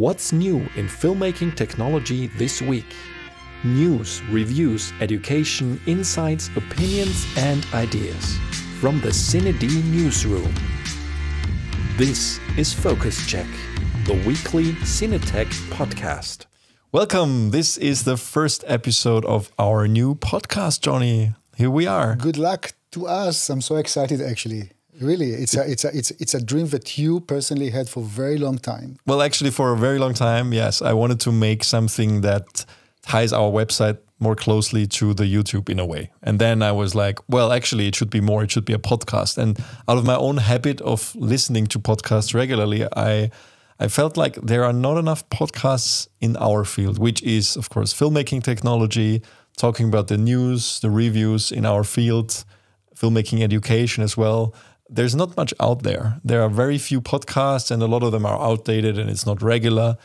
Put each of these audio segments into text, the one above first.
What's new in filmmaking technology this week? News, reviews, education, insights, opinions, and ideas from the CineD newsroom. This is Focus Check, the weekly Cinetech podcast. Welcome. This is the first episode of our new podcast, Johnnie. Here we are. Good luck to us. I'm so excited actually. Really, it's a it's a it's it's a dream that you personally had for a very long time. Well, actually, for a very long time, yes, I wanted to make something that ties our website more closely to the YouTube in a way. And then I was like, well, actually, it should be more. It should be a podcast. And out of my own habit of listening to podcasts regularly, I I felt like there are not enough podcasts in our field, which is, of course, filmmaking technology, talking about the news, the reviews in our field, filmmaking education as well there's not much out there. There are very few podcasts, and a lot of them are outdated and it's not regular.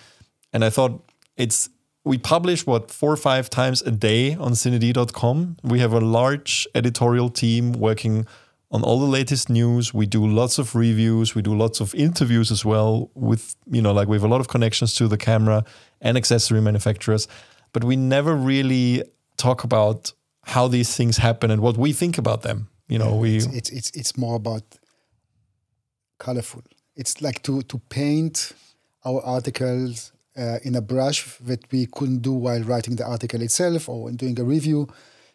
And I thought it's we publish what four or five times a day on cined.com. We have a large editorial team working on all the latest news. We do lots of reviews. We do lots of interviews as well with, you know, like we have a lot of connections to the camera and accessory manufacturers, but we never really talk about how these things happen and what we think about them. You know, we it's, it's it's it's more about colorful. It's like to to paint our articles uh, in a brush that we couldn't do while writing the article itself or in doing a review.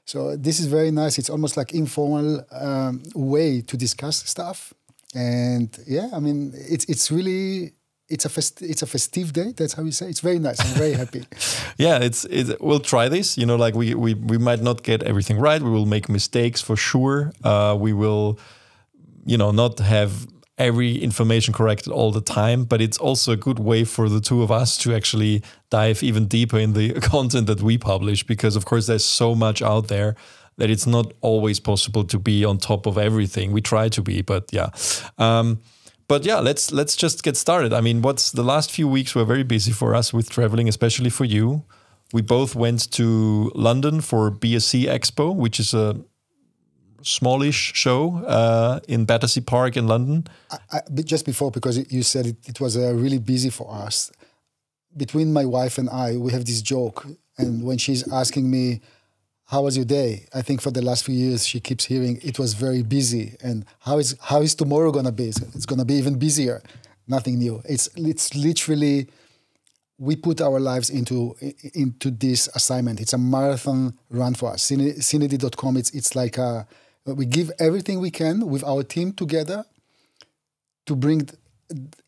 So this is very nice. It's almost like informal um, way to discuss stuff. And yeah, I mean, it's it's really it's a fest, it's a festive day. That's how we say. It's very nice. I'm very happy. yeah, it's, it's we'll try this. You know, like we we we might not get everything right. We will make mistakes for sure. Uh, we will, you know, not have every information corrected all the time. But it's also a good way for the two of us to actually dive even deeper in the content that we publish, because of course there's so much out there that it's not always possible to be on top of everything. We try to be, but yeah. Um, but yeah, let's let's just get started. I mean, what's the last few weeks were very busy for us with traveling, especially for you. We both went to London for BSC Expo, which is a smallish show uh, in Battersea Park in London. I, I, just before, because you said it, it was uh, really busy for us. Between my wife and I, we have this joke, and when she's asking me how was your day? I think for the last few years she keeps hearing it was very busy, and how is how is tomorrow gonna be? It's gonna be even busier. Nothing new. It's it's literally we put our lives into into this assignment. It's a marathon run for us. CineD.com. It's it's like a, we give everything we can with our team together to bring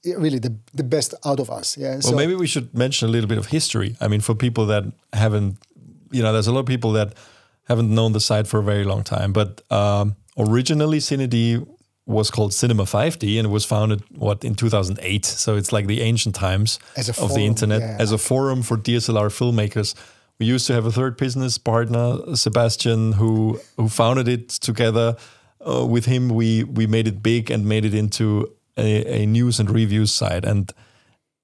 really the, the best out of us. Yeah. Well, so, maybe we should mention a little bit of history. I mean, for people that haven't, you know, there's a lot of people that haven't known the site for a very long time. But um, originally, CineD was called Cinema 5D and it was founded what in 2008. So it's like the ancient times of forum, the internet yeah. as a forum for DSLR filmmakers. We used to have a third business partner, Sebastian, who who founded it together. Uh, with him, we we made it big and made it into a, a news and reviews site. And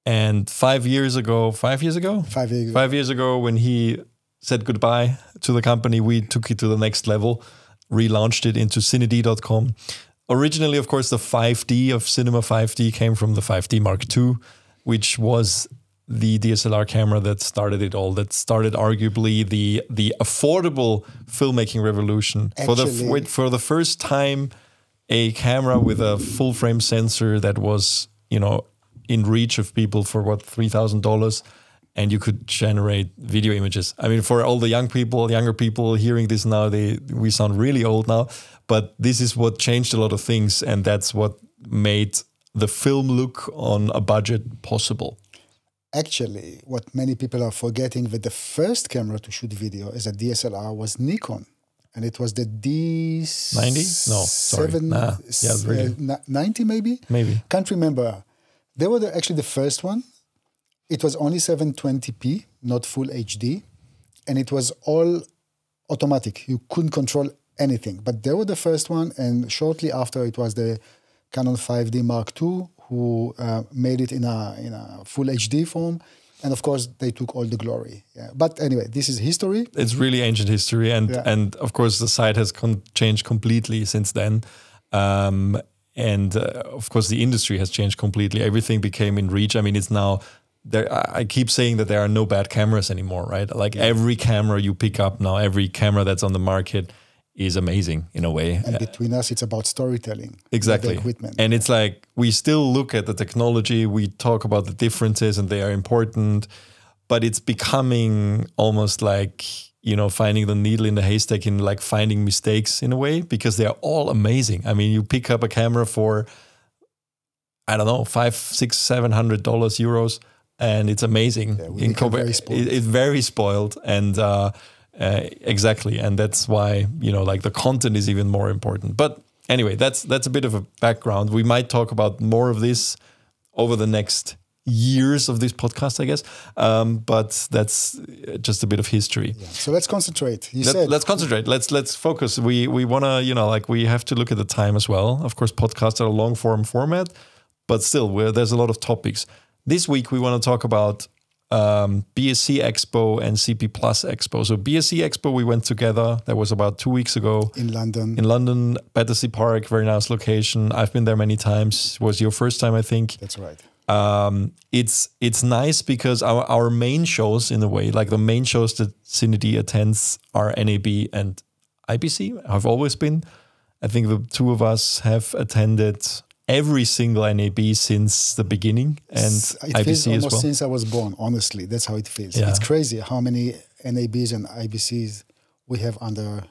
and five years ago, five years ago, five years, ago. five years ago, when he said goodbye to the company. We took it to the next level, relaunched it into cined.com. Originally, of course, the 5D of Cinema 5D came from the 5D Mark II, which was the DSLR camera that started it all. That started arguably the the affordable filmmaking revolution Actually, for the for the first time. A camera with a full frame sensor that was, you know, in reach of people for what three thousand dollars and you could generate video images. I mean, for all the young people, younger people hearing this now, they we sound really old now, but this is what changed a lot of things, and that's what made the film look on a budget possible. Actually, what many people are forgetting that the first camera to shoot video as a DSLR was Nikon. And it was the D90? No, sorry. Nah, yeah, really. Uh, 90 maybe? Maybe. Can't remember. They were the, actually the first one it was only 720p, not full HD, and it was all automatic. You couldn't control anything. But they were the first one, and shortly after it was the Canon 5D Mark II who uh, made it in a in a full HD form. And of course, they took all the glory. Yeah. But anyway, this is history. It's really ancient history, and yeah. and of course, the site has con- changed completely since then. Um, and uh, of course, the industry has changed completely. Everything became in reach. I mean, it's now there I I keep saying that there are no bad cameras anymore, right? Like every camera you pick up now, every camera that's on the market is amazing in a way. And between us, it's about storytelling. Exactly. Equipment. And it's like we still look at the technology, we talk about the differences and they are important, but it's becoming almost like, you know, finding the needle in the haystack in like finding mistakes in a way because they are all amazing. I mean, you pick up a camera for I don't know, five, six, seven hundred dollars euros, and it's amazing. Yeah, In very spoiled. it- it's very spoiled, and uh, uh, exactly, and that's why you know, like the content is even more important. But anyway, that's that's a bit of a background. We might talk about more of this over the next years of this podcast, I guess. Um, but that's uh, just a bit of history. so let's concentrate. You Let, said let's concentrate. Let's let's focus. We we want to you know like we have to look at the time as well. Of course, podcasts are a long form format, but still, we're, there's a lot of topics. This week we want to talk about um, BSC Expo and CP Plus Expo. So BSC Expo we went together. That was about two weeks ago in London. in London, Battersea Park, very nice location. I've been there many times. It was your first time, I think That's right. um, it's it's nice because our, our main shows in a way like the main shows that CineD attends are NAB and IBC have always been I think the two of us have attended every single NAB since the beginning and it feels IBC as almost well since I was born. Honestly, that's how it feels. Yeah. It's crazy how many NABs and IBCs we have under.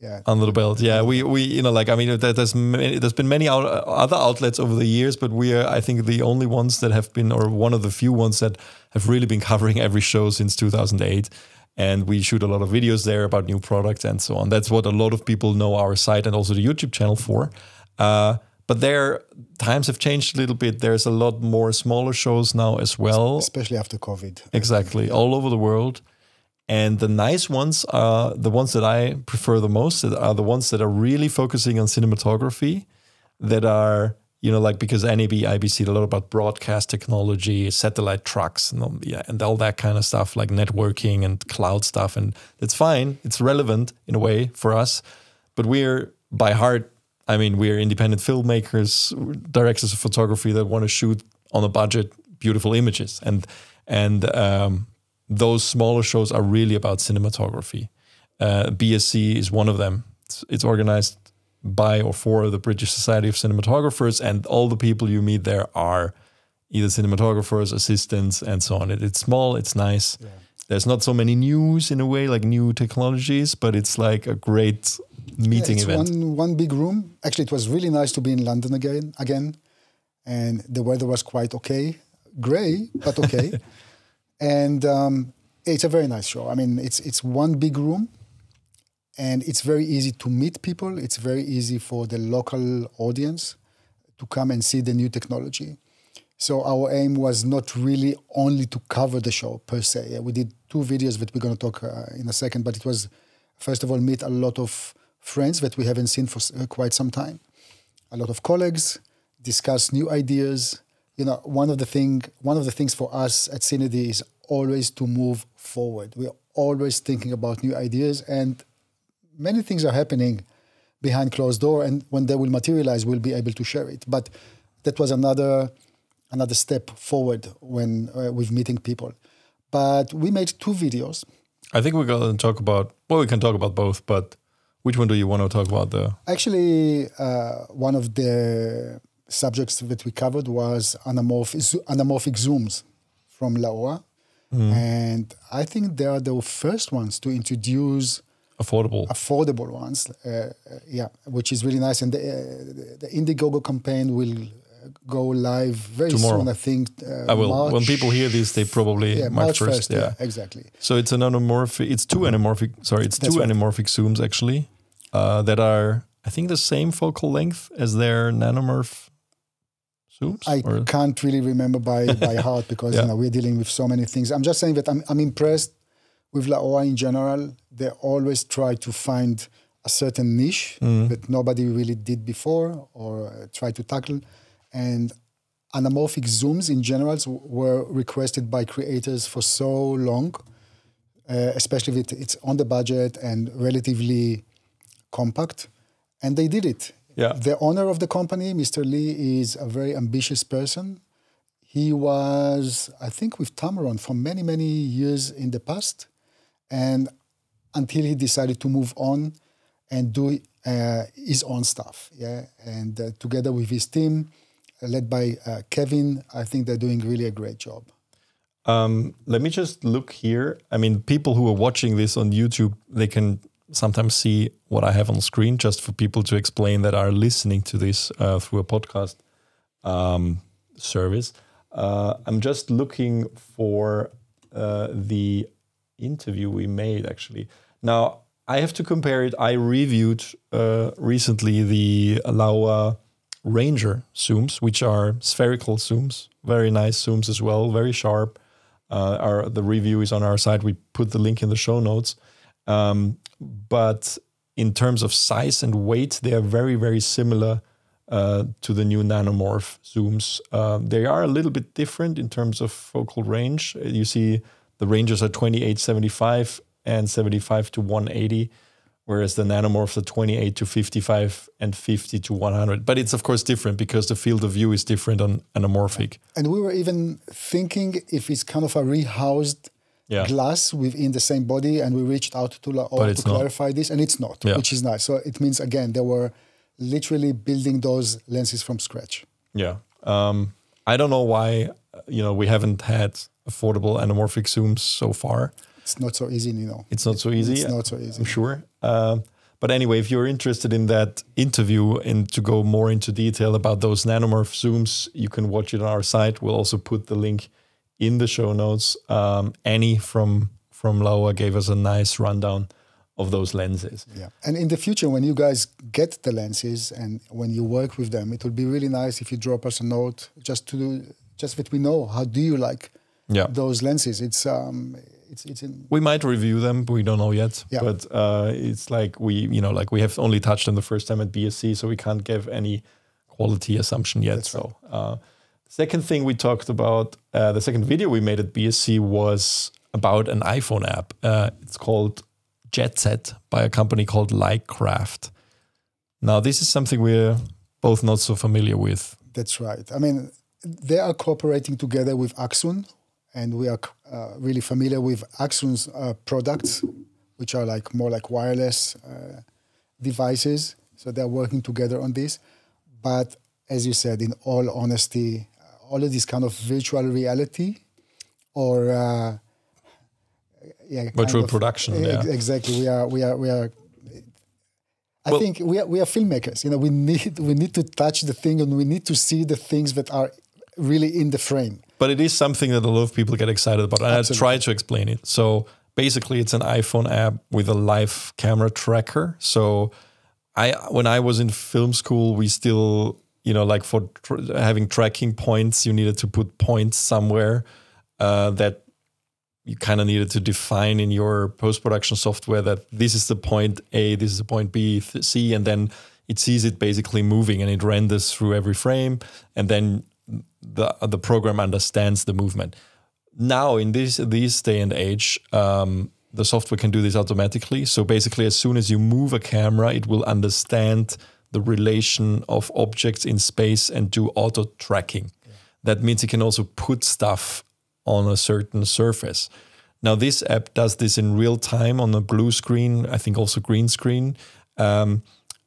Yeah, under the belt yeah we we you know like I mean there, there's many, there's been many out, other outlets over the years but we are I think the only ones that have been or one of the few ones that have really been covering every show since 2008 and we shoot a lot of videos there about new products and so on. That's what a lot of people know our site and also the YouTube channel for. Uh, but there, times have changed a little bit. There's a lot more smaller shows now as well. especially after COVID. Exactly, all over the world. And the nice ones are the ones that I prefer the most. That are the ones that are really focusing on cinematography. That are you know like because NAB, IBC, a lot about broadcast technology, satellite trucks, and all, yeah, and all that kind of stuff like networking and cloud stuff. And it's fine. It's relevant in a way for us. But we're by heart. I mean, we're independent filmmakers, directors of photography that want to shoot on a budget, beautiful images, and and um, those smaller shows are really about cinematography. Uh, BSC is one of them. It's, it's organized by or for the British Society of Cinematographers, and all the people you meet there are either cinematographers, assistants, and so on. It, it's small, it's nice. There's not so many news in a way, like new technologies, but it's like a great meeting it's event. one one big room. Actually, it was really nice to be in London again. Again, and the weather was quite okay, grey but okay. and um, it's a very nice show. I mean, it's it's one big room, and it's very easy to meet people. It's very easy for the local audience to come and see the new technology. So our aim was not really only to cover the show per se. We did two videos that we're going to talk uh, in a second, but it was first of all meet a lot of friends that we haven't seen for uh, quite some time, a lot of colleagues, discuss new ideas. You know, one of the thing one of the things for us at CineD is always to move forward. We're always thinking about new ideas, and many things are happening behind closed door and when they will materialize we'll be able to share it but that was another another step forward when uh, with meeting people but we made two videos I think we're going to talk about, well, we can talk about both, but which one do you want to talk about? The actually uh, one of the subjects that we covered was anamorphic, anamorphic zooms from laowa and i think they are the first ones to introduce affordable. affordable ones. Uh, uh, yeah, which is really nice. And the, uh, the Indiegogo campaign will go live very Tomorrow. soon. I think. Uh, I will. when people hear this, they probably yeah, March March first. first. Yeah. exactly. So it's an anamorphic. It's two anamorphic. Sorry, it's That's two right. anamorphic zooms actually uh, that are I think the same focal length as their nanomorph zooms. I or- can't really remember by by heart because Yeah. you know we're dealing with so many things. I'm just saying that I'm I'm impressed with Laowa in general. They always try to find a certain niche Mm. that nobody really did before or uh, try to tackle, and anamorphic zooms in general were requested by creators for so long, uh, especially if it's on the budget and relatively compact, and they did it. Yeah. The owner of the company, Mr. Lee, is a very ambitious person. He was, I think, with Tamron for many, many years in the past. And until he decided to move on and do uh, his own stuff. Yeah. And uh, together with his team, uh, led by uh, Kevin, I think they're doing really a great job. Um, let me just look here. I mean, people who are watching this on YouTube, they can sometimes see what I have on screen, just for people to explain that are listening to this uh, through a podcast um, service. Uh, I'm just looking for uh, the interview we made actually. Now, I have to compare it. I reviewed uh, recently the Laowa Ranger zooms, which are spherical zooms, very nice zooms as well, very sharp. Uh, our the review is on our site. We put the link in the show notes. Um, but in terms of size and weight, they are very very similar uh, to the new nanomorph zooms. Uh, they are a little bit different in terms of focal range. You see, the ranges are 2875 and 75 to 180 whereas the nanomorphs are 28 to 55 and 50 to 100. But it's of course different because the field of view is different on anamorphic. And we were even thinking if it's kind of a rehoused Yeah. glass within the same body, and we reached out to La to it's not. clarify this, and it's not, Yeah. which is nice. So it means again they were literally building those lenses from scratch. Yeah. Um, I don't know why, you know, we haven't had affordable anamorphic zooms so far. It's not so easy, you know. It's not so easy. It's not so easy. I'm sure. Um, but anyway, if you're interested in that interview and to go more into detail about those nanomorph zooms, you can watch it on our site. We'll also put the link in the show notes. Um, Annie from from Laowa gave us a nice rundown of those lenses. Yeah. And in the future, when you guys get the lenses and when you work with them, it would be really nice if you drop us a note just to do, just that we know how do you like Yeah. those lenses. It's um, it's it's in We might review them, but we don't know yet. Yeah. But uh, it's like we, you know, like we have only touched them the first time at BSC, so we can't give any quality assumption yet. That's so, uh, second thing we talked about, uh, the second video we made at BSC was about an iPhone app. Uh, it's called JetSet by a company called Lightcraft. Now, this is something we're both not so familiar with. That's right. I mean, they are cooperating together with Accsoon, and we are uh, really familiar with Accsoon's uh, products, which are like more like wireless uh, devices. So they're working together on this. But as you said, in all honesty, all of this kind of virtual reality or uh, yeah, Virtual of- production, yeah. Exactly. We are. We are. We are. I Well- think we are, we are filmmakers. You know, we need we need to touch the thing and we need to see the things that are really in the frame. But it is something that a lot of people get excited about. And I try to explain it. So basically, it's an iPhone app with a live camera tracker. So I, when I was in film school, we still, you know, like for tr- having tracking points, you needed to put points somewhere uh, that you kind of needed to define in your post production software that this is the point A, this is the point B, C, and then it sees it basically moving and it renders through every frame, and then the the program understands the movement. Now in this this day and age, um, the software can do this automatically. So basically, as soon as you move a camera, it will understand the relation of objects in space and do auto tracking. That means it can also put stuff on a certain surface. Now, this app does this in real time on a blue screen, I think also green screen. Um,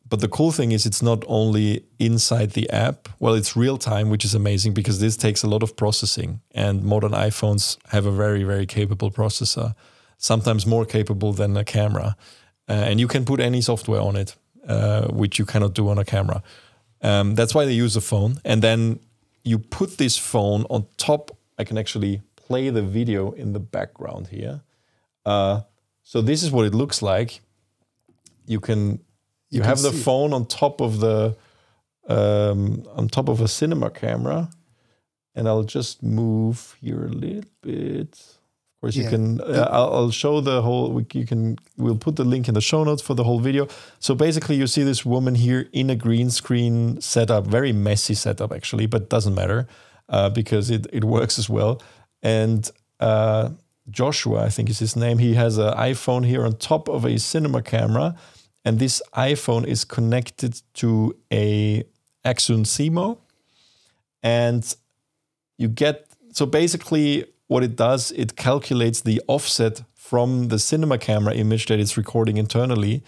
but the cool thing is, it's not only inside the app. Well, it's real time, which is amazing because this takes a lot of processing. And modern iPhones have a very, very capable processor, sometimes more capable than a camera. Uh, and you can put any software on it, uh, which you cannot do on a camera. Um, that's why they use a phone. And then you put this phone on top. I can actually play the video in the background here. Uh, so this is what it looks like. You can you, You have can the it. phone on top of the um, on top of a cinema camera, and I'll just move here a little bit. Of course, you Yeah. can. Uh, I'll, I'll show the whole. You can. We'll put the link in the show notes for the whole video. So basically, you see this woman here in a green screen setup, very messy setup actually, but doesn't matter uh, because it it works as well. And uh, Joshua, I think is his name. He has an iPhone here on top of a cinema camera, and this iPhone is connected to a Accsoon SeeMo, and you get so basically what it does, it calculates the offset from the cinema camera image that it's recording internally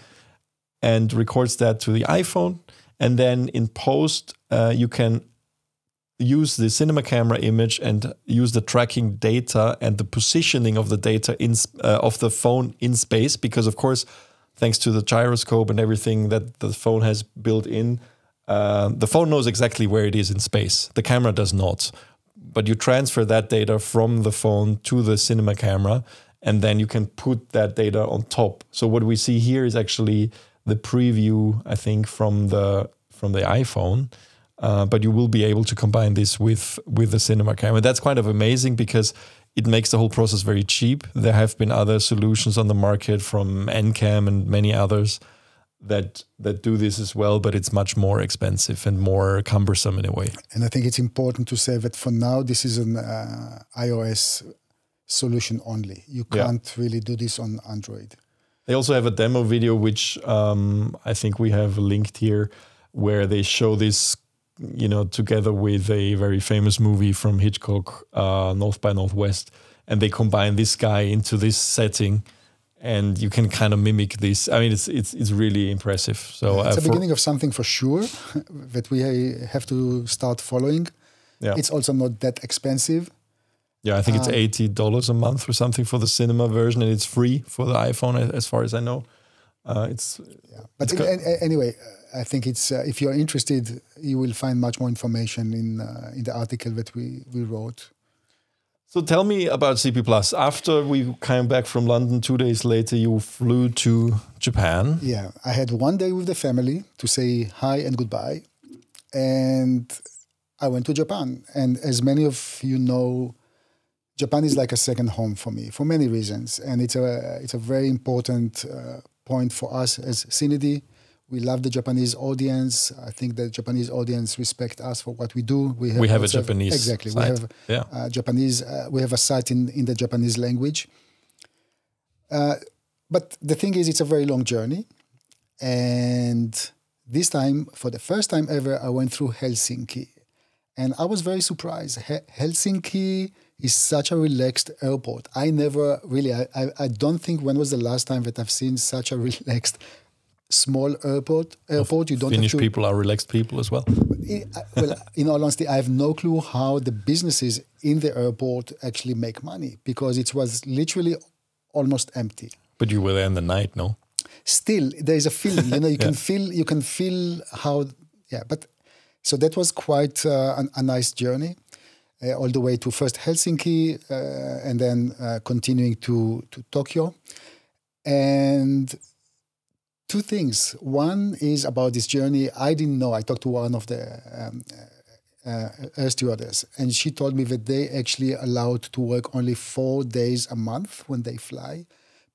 and records that to the iPhone. And then in post, uh, you can use the cinema camera image and use the tracking data and the positioning of the data in uh, of the phone in space because of course thanks to the gyroscope and everything that the phone has built in uh, the phone knows exactly where it is in space the camera does not but you transfer that data from the phone to the cinema camera and then you can put that data on top. So what we see here is actually the preview i think from the from the iphone uh, but you will be able to combine this with with the cinema camera. That's kind of amazing because it makes the whole process very cheap. There have been other solutions on the market from ncam and many others that that do this as well, but it's much more expensive and more cumbersome in a way. And I think it's important to say that for now, this is an uh, iOS solution only. You can't yeah. really do this on Android. They also have a demo video, which um, I think we have linked here, where they show this, you know, together with a very famous movie from Hitchcock, uh, North by Northwest, and they combine this guy into this setting and you can kind of mimic this. I mean, it's it's it's really impressive. So it's uh, the beginning of something for sure that we have to start following. Yeah. It's also not that expensive. Yeah, I think um, it's eighty dollars a month or something for the cinema version, and it's free for the iPhone, as far as I know. Uh, it's yeah, but it's anyway, I think it's uh, if you're interested, you will find much more information in uh, in the article that we we wrote. So tell me about CP Plus. After we came back from London, two days later, you flew to Japan. Yeah, I had one day with the family to say hi and goodbye, and I went to Japan. And as many of you know, Japan is like a second home for me for many reasons, and it's a it's a very important uh, point for us as CineD we love the Japanese audience. I think the Japanese audience respect us for what we do. We have, we have a Japanese exactly. Site. We have yeah. uh, Japanese. Uh, we have a site in in the Japanese language. Uh, but the thing is, it's a very long journey, and this time, for the first time ever, I went through Helsinki, and I was very surprised. He- Helsinki is such a relaxed airport. I never really. I, I I don't think when was the last time that I've seen such a relaxed small airport. Airport, you don't. Finnish people are relaxed people as well. well, in all honesty, I have no clue how the businesses in the airport actually make money because it was literally almost empty. But you were there in the night, no? Still, there is a feeling. You know, you yeah. can feel. You can feel how. Yeah, but so that was quite uh, an, a nice journey. Uh, all the way to first Helsinki uh, and then uh, continuing to to Tokyo, and two things. One is about this journey. I didn't know. I talked to one of the um, uh, air stewardess, and she told me that they actually allowed to work only four days a month when they fly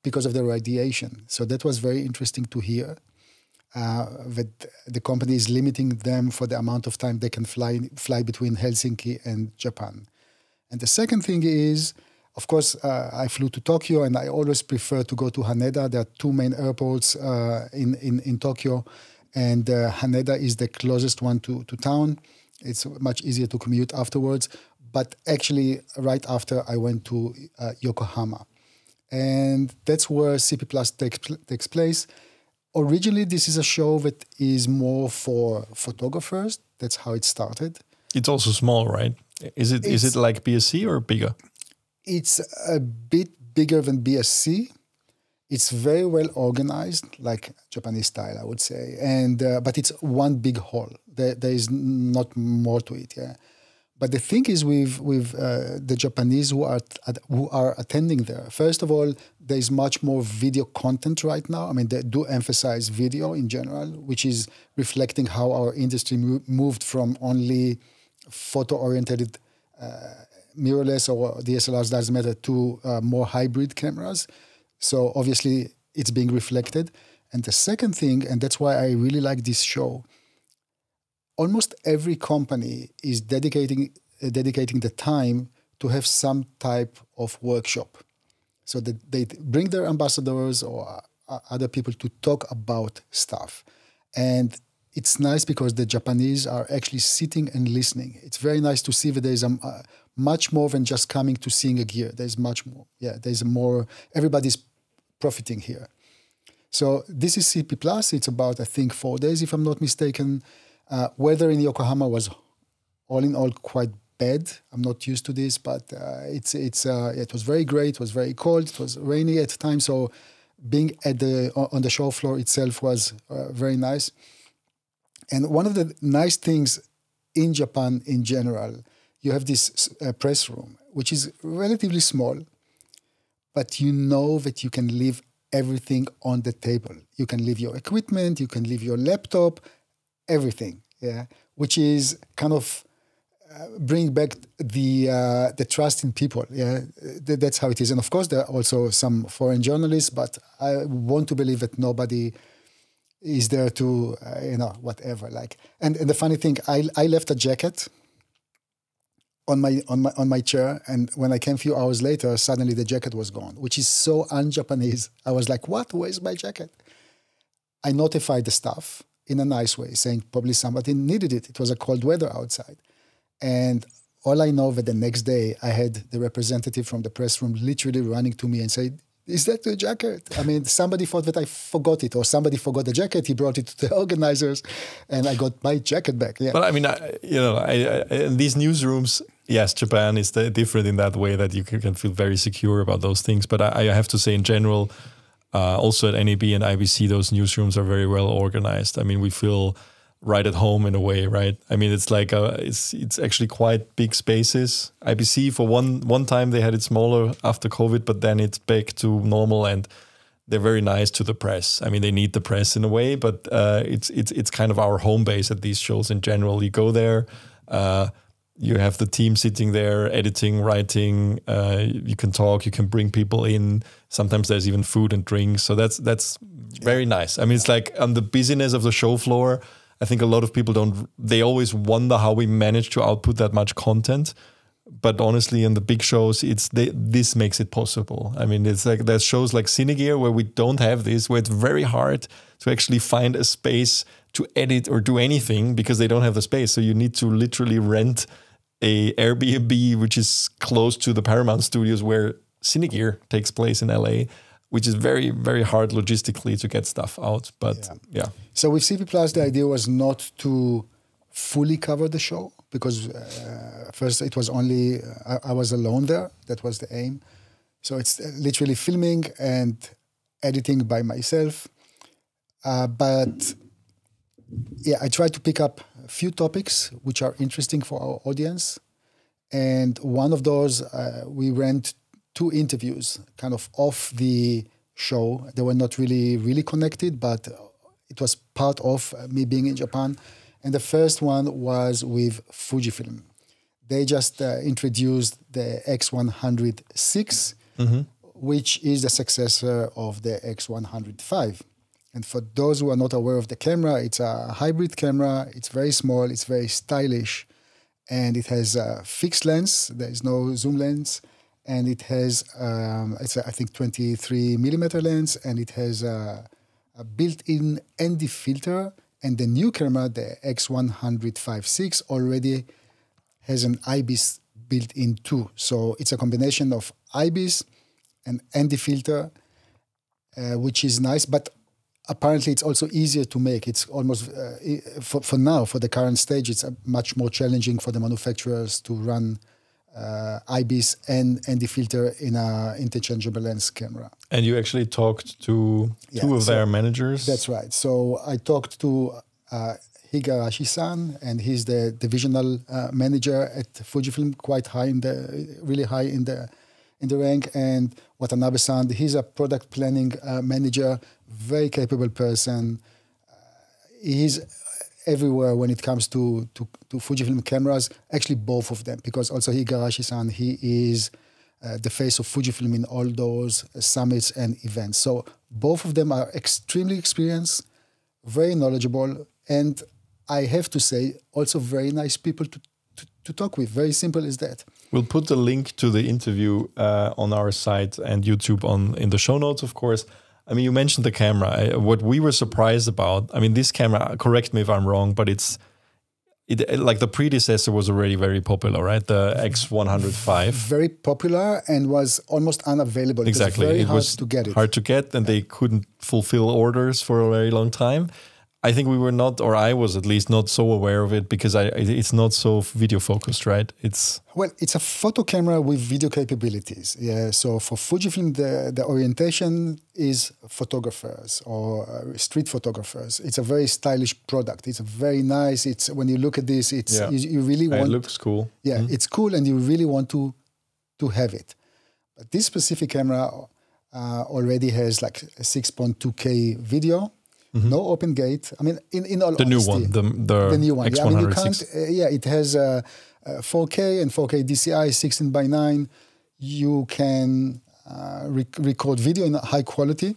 because of the radiation. So that was very interesting to hear. Uh, that the company is limiting them for the amount of time they can fly fly between Helsinki and Japan. And the second thing is of course, uh, I flew to Tokyo, and I always prefer to go to Haneda. There are two main airports uh, in, in in Tokyo, and uh, Haneda is the closest one to to town. It's much easier to commute afterwards. But actually, right after I went to uh, Yokohama, and that's where CP Plus takes takes place. Originally, this is a show that is more for photographers. That's how it started. It's also small, right? Is it it's, is it like BSC or bigger? It's a bit bigger than BSC. It's very well organized, like Japanese style, I would say. And uh, but it's one big hall. There, there is not more to it. Yeah. But the thing is, with with uh, the Japanese who are who are attending there. First of all, there is much more video content right now. I mean, they do emphasize video in general, which is reflecting how our industry moved from only photo oriented uh, mirrorless or DSLRs doesn't matter to uh, more hybrid cameras. So obviously it's being reflected. And the second thing, and that's why I really like this show, almost every company is dedicating uh, dedicating the time to have some type of workshop, so that they bring their ambassadors or uh, other people to talk about stuff. And it's nice because the Japanese are actually sitting and listening. It's very nice to see that there is a, uh, much more than just coming to seeing a gear. There's much more. Yeah, there's more. Everybody's profiting here. So this is CP Plus. It's about I think four days, if I'm not mistaken. Uh, weather in Yokohama was all in all quite bad. I'm not used to this, but uh, it's it's uh, it was very great. It was very cold. It was rainy at times. So being at the on the show floor itself was uh, very nice. And one of the nice things in Japan in general, you have this uh, press room, which is relatively small, but you know that you can leave everything on the table. You can leave your equipment, you can leave your laptop, everything. Yeah, which is kind of uh, bring back the uh, the trust in people. Yeah, that's how it is. And of course, there are also some foreign journalists, but I want to believe that nobody is there to uh, you know whatever. Like, and, and the funny thing, I I left a jacket on my on my on my chair, and when I came a few hours later, suddenly the jacket was gone, which is so un-Japanese. I was like, "What? Where's my jacket?" I notified the staff in a nice way, saying probably somebody needed it. It was a cold weather outside. And all I know that the next day I had the representative from the press room literally running to me and said, is that the jacket? I mean, somebody thought that I forgot it, or somebody forgot the jacket. He brought it to the organizers, and I got my jacket back. Yeah. But I mean, I, you know, I, I, in these newsrooms, yes, Japan is different in that way that you can, feel very secure about those things. But I, I have to say, in general, uh, also at NAB and IBC, those newsrooms are very well organized. I mean, we feel right at home in a way, right? I mean, it's like a, it's it's actually quite big spaces. IBC for one one time they had it smaller after COVID, but then it's back to normal and they're very nice to the press. I mean, they need the press in a way, but uh, it's it's it's kind of our home base at these shows in general. You go there. Uh, you have the team sitting there editing writing uh, you can talk you can bring people in sometimes there's even food and drinks so that's that's very nice i mean it's like on the busyness of the show floor I think a lot of people don't, they always wonder how we manage to output that much content. But honestly, in the big shows, it's they, this makes it possible. I mean, it's like there's shows like Cinegear where we don't have this, where it's very hard to actually find a space to edit or do anything because they don't have the space. So you need to literally rent a Airbnb, which is close to the Paramount Studios where Cinegear takes place in LA which is very very hard logistically to get stuff out. But yeah. yeah. So with CP Plus, the idea was not to fully cover the show because uh, first it was only uh, I, I, was alone there. That was the aim. So it's literally filming and editing by myself. Uh, but yeah, I tried to pick up a few topics which are interesting for our audience. And one of those, uh, we went two interviews kind of off the show. They were not really, really connected, but it was part of me being in Japan. And the first one was with Fujifilm. They just uh, introduced the X100VI, mm-hmm. which is the successor of the X100V. And for those who are not aware of the camera, it's a hybrid camera. It's very small, it's very stylish, and it has a fixed lens. There is no zoom lens and it has um, it's a, I think 23 millimeter lens, and it has a, a, built-in ND filter. And the new camera, the X100VI, already has an IBIS built in too. So it's a combination of IBIS and ND filter, uh, which is nice. But apparently, it's also easier to make. It's almost uh, for for now for the current stage, it's much more challenging for the manufacturers to run uh, IBIS and ND filter in a interchangeable lens camera. And you actually talked to yeah, two of so their managers. That's right. So I talked to uh, Igarashi-san, and he's the divisional uh, manager at Fujifilm, quite high in the, really high in the, in the rank. And Watanabe-san, he's a product planning uh, manager, very capable person. Uh, he's everywhere when it comes to, to, to Fujifilm cameras, actually both of them, because also Igarashi-san, he is uh, the face of Fujifilm in all those summits and events. So both of them are extremely experienced, very knowledgeable, and I have to say, also very nice people to, to, talk with. Very simple as that. We'll put the link to the interview uh, on our site and YouTube on in the show notes, of course. I mean, you mentioned the camera. What we were surprised about, I mean, this camera, correct me if I'm wrong, but it's, it, like the predecessor was already very popular, right? The X100V. Very popular and was almost unavailable. Exactly. It was very it hard was to get it. hard to get, and they couldn't fulfill orders for a very long time. I think we were not, or I was at least not so aware of it because I it's not so video focused, right? It's Well, it's a photo camera with video capabilities. Yeah. So for Fujifilm, the, the orientation is photographers or uh, street photographers. It's a very stylish product. It's very nice. It's when you look at this, it's Yeah. you, you really it want. looks cool. yeah, it's cool, and you really want to to have it. But this specific camera uh, already has like a 6.2K video, no open gate. I mean, in in all Mm-hmm. The new one, the the, the new one. Yeah, I mean, you can't. Uh, yeah, it has uh, uh, 4K and 4K DCI, 16 by 9. You can uh, rec- record video in high quality.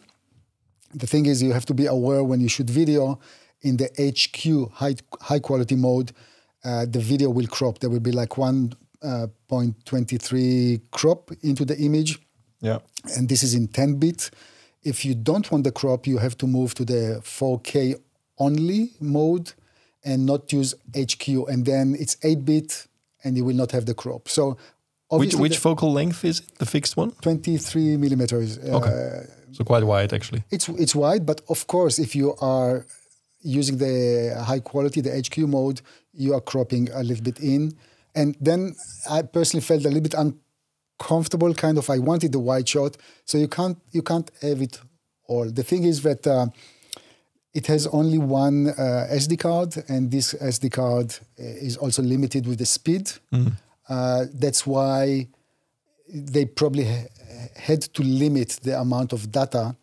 The thing is, you have to be aware when you shoot video in the HQ high high quality mode. Uh, the video will crop. There will be like 1.23 crop into the image Yeah. and this is in 10 bit. If you don't want the crop, you have to move to the 4K only mode and not use HQ. And then it's 8 bit and you will not have the crop. So Which obviously which focal length is it? The fixed one? 23 millimeters. uh, Okay. So quite wide actually. it's it's wide, but of course, if you are using the high quality, the HQ mode, you are cropping a little bit in, and then I personally felt a little bit uncomfortable. Kind of, I wanted the wide shot, so you can't you can't have it all. The thing is that uh, it has only one uh, SD card, and this SD card uh, is also limited with the speed. Uh, that's why they probably ha- had to limit the amount of data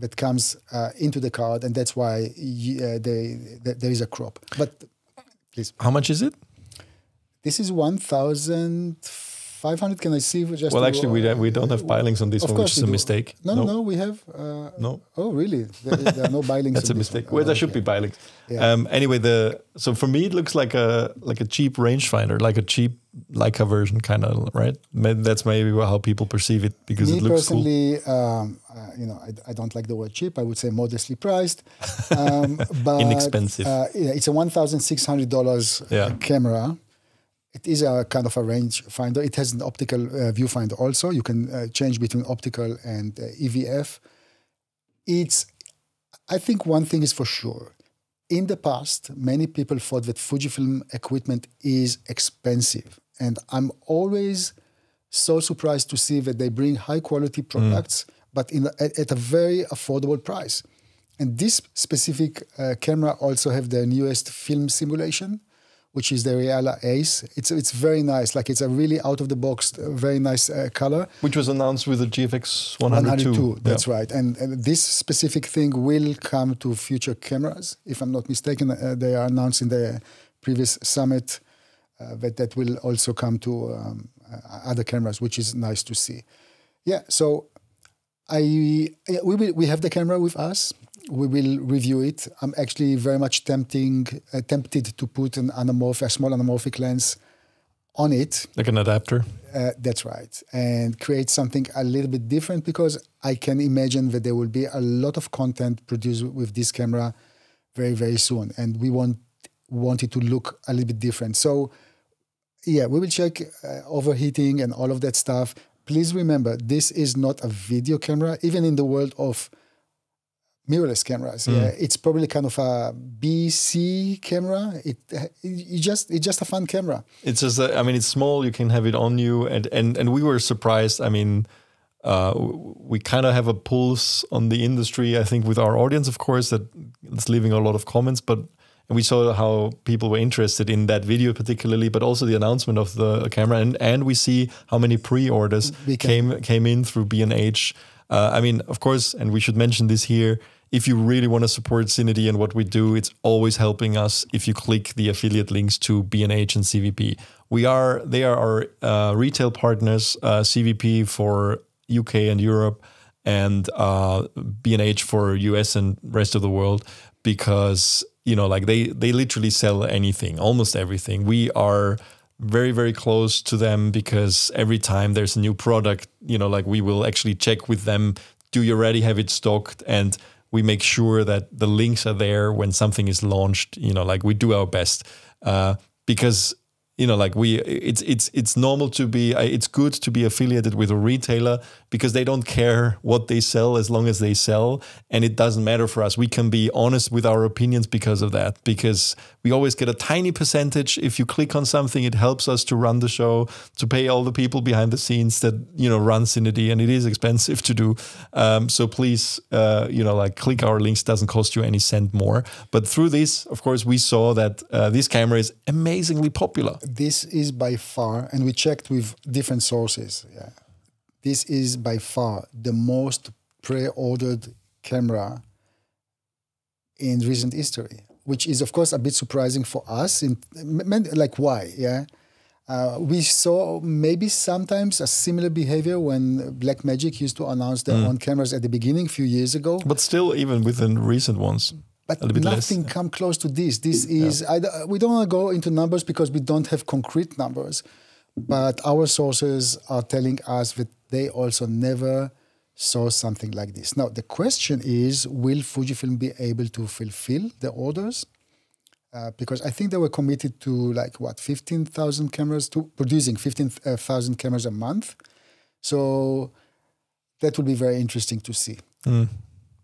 that comes uh, into the card, and that's why y- uh, they, th- there is a crop. But please, How much is it? this is one thousand five hundred. Can I see? Just Well, actually, we don't, we don't have bilings on this Of one, which is a do. mistake. No, no, no, we have. Uh, No. Oh, really? There, there are no bilings. That's a mistake. one. Well, Oh, there should okay. be bilings. Yeah. Um, anyway, the so for me it looks like a like a cheap rangefinder, like a cheap Leica version, kind of right. That's maybe how people perceive it because Me it looks cool. personally, um, uh, you know, I, I don't like the word cheap. I would say modestly priced, um, but Inexpensive. Uh, yeah, it's a one thousand six hundred dollars Yeah. camera. It is a kind of a range finder. It has an optical uh, viewfinder also. You can uh, change between optical and uh, EVF. It's, I think one thing is for sure. In the past, many people thought that Fujifilm equipment is expensive, and I'm always so surprised to see that they bring high quality products, but in at, at a very affordable price. And this specific uh, camera also have the newest film simulation, which is the Reala Ace. It's it's very nice. Like it's a really out of the box, very nice uh, color. Which was announced with the GFX100 II. 102. That's Yeah. right. And, and this specific thing will come to future cameras, if I'm not mistaken. Uh, they are announced in the previous summit uh, that that will also come to um, uh, other cameras, which is nice to see. Yeah. So I we we have the camera with us. We will review it. I'm actually very much tempting uh, tempted to put an anamorph, a small anamorphic lens on it Like an adapter. uh, that's right. And create something a little bit different because I can imagine that there will be a lot of content produced with this camera very, very soon. And we want, want it to look a little bit different. So, yeah, we will check uh, overheating and all of that stuff. Please remember, this is not a video camera, even in the world of mirrorless cameras. Yeah, it's probably kind of a BC camera. It, it just it's just a fun camera. It's just, uh, I mean, it's small. You can have it on you, and and and we were surprised. I mean, uh, we kind of have a pulse on the industry. I think with our audience, of course, that it's leaving a lot of comments, but. And we saw how people were interested in that video, particularly, but also the announcement of the camera, and and we see how many pre-orders came came in through B&H. Uh, I mean, of course, and we should mention this here. If you really want to support CineD and what we do, it's always helping us if you click the affiliate links to B&H and CVP. We are they are our uh, retail partners, uh, CVP for UK and Europe, and uh, B&H for US and rest of the world, because you know, like they they literally sell anything, almost everything. We are very very close to them because every time there's a new product you know like we will actually check with them do you already have it stocked and we make sure that the links are there when something is launched. You know, like we do our best uh, because you know like we it's it's it's normal to be it's good to be affiliated with a retailer because they don't care what they sell as long as they sell and it doesn't matter for us. We can be honest with our opinions because of that because we always get a tiny percentage. If you click on something it helps us to run the show to pay all the people behind the scenes that you know run CineD and it is expensive to do. Um, so please uh, you know like click our links. Doesn't cost you any cent more. But through this of course we saw that uh, this camera is amazingly popular. This is by far, and we checked with different sources. Yeah, this is by far the most pre-ordered camera in recent history, which is of course a bit surprising for us. In like why? Yeah. Uh, we saw maybe sometimes a similar behavior when Blackmagic used to announce their mm. own cameras at the beginning, a few years ago. But still, even within recent ones but nothing less. come close to this. This is yeah. I, we don't want to go into numbers because we don't have concrete numbers, but our sources are telling us that they also never saw something like this. Now the question is, will Fujifilm be able to fulfill the orders? Uh, because I think they were committed to like what fifteen thousand cameras to producing fifteen thousand cameras a month, so that will be very interesting to see. Mm.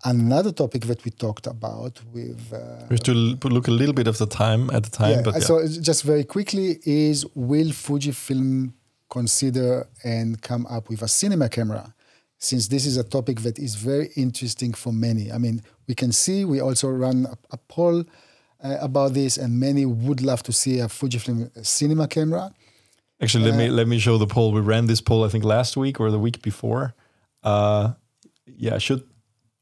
Another topic that we talked about with uh, we have to look a little bit of the time at the time. Yeah, but yeah. so just very quickly is will Fujifilm consider and come up with a cinema camera? Since this is a topic that is very interesting for many. I mean, we can see we also run a, a poll uh, about this, and many would love to see a Fujifilm cinema camera. Actually, let me uh, let me show the poll. We ran this poll I think last week or the week before. Uh, yeah, should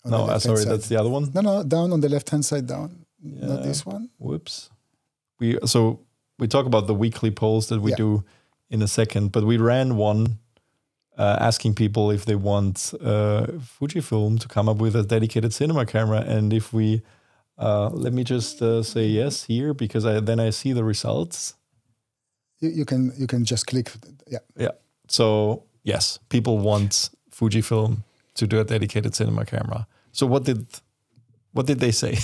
no, uh, sorry, side. that's the other one. No, no, down on the left hand side, down. Yeah. Not this one. Whoops. We so we talk about the weekly polls that we yeah. do in a second, but we ran one uh, asking people if they want uh, Fujifilm to come up with a dedicated cinema camera, and if we uh, let me just uh, say yes here because I then I see the results. You, you can you can just click. Yeah. Yeah. So yes, people want Fujifilm to do a dedicated cinema camera. So what did what did they say?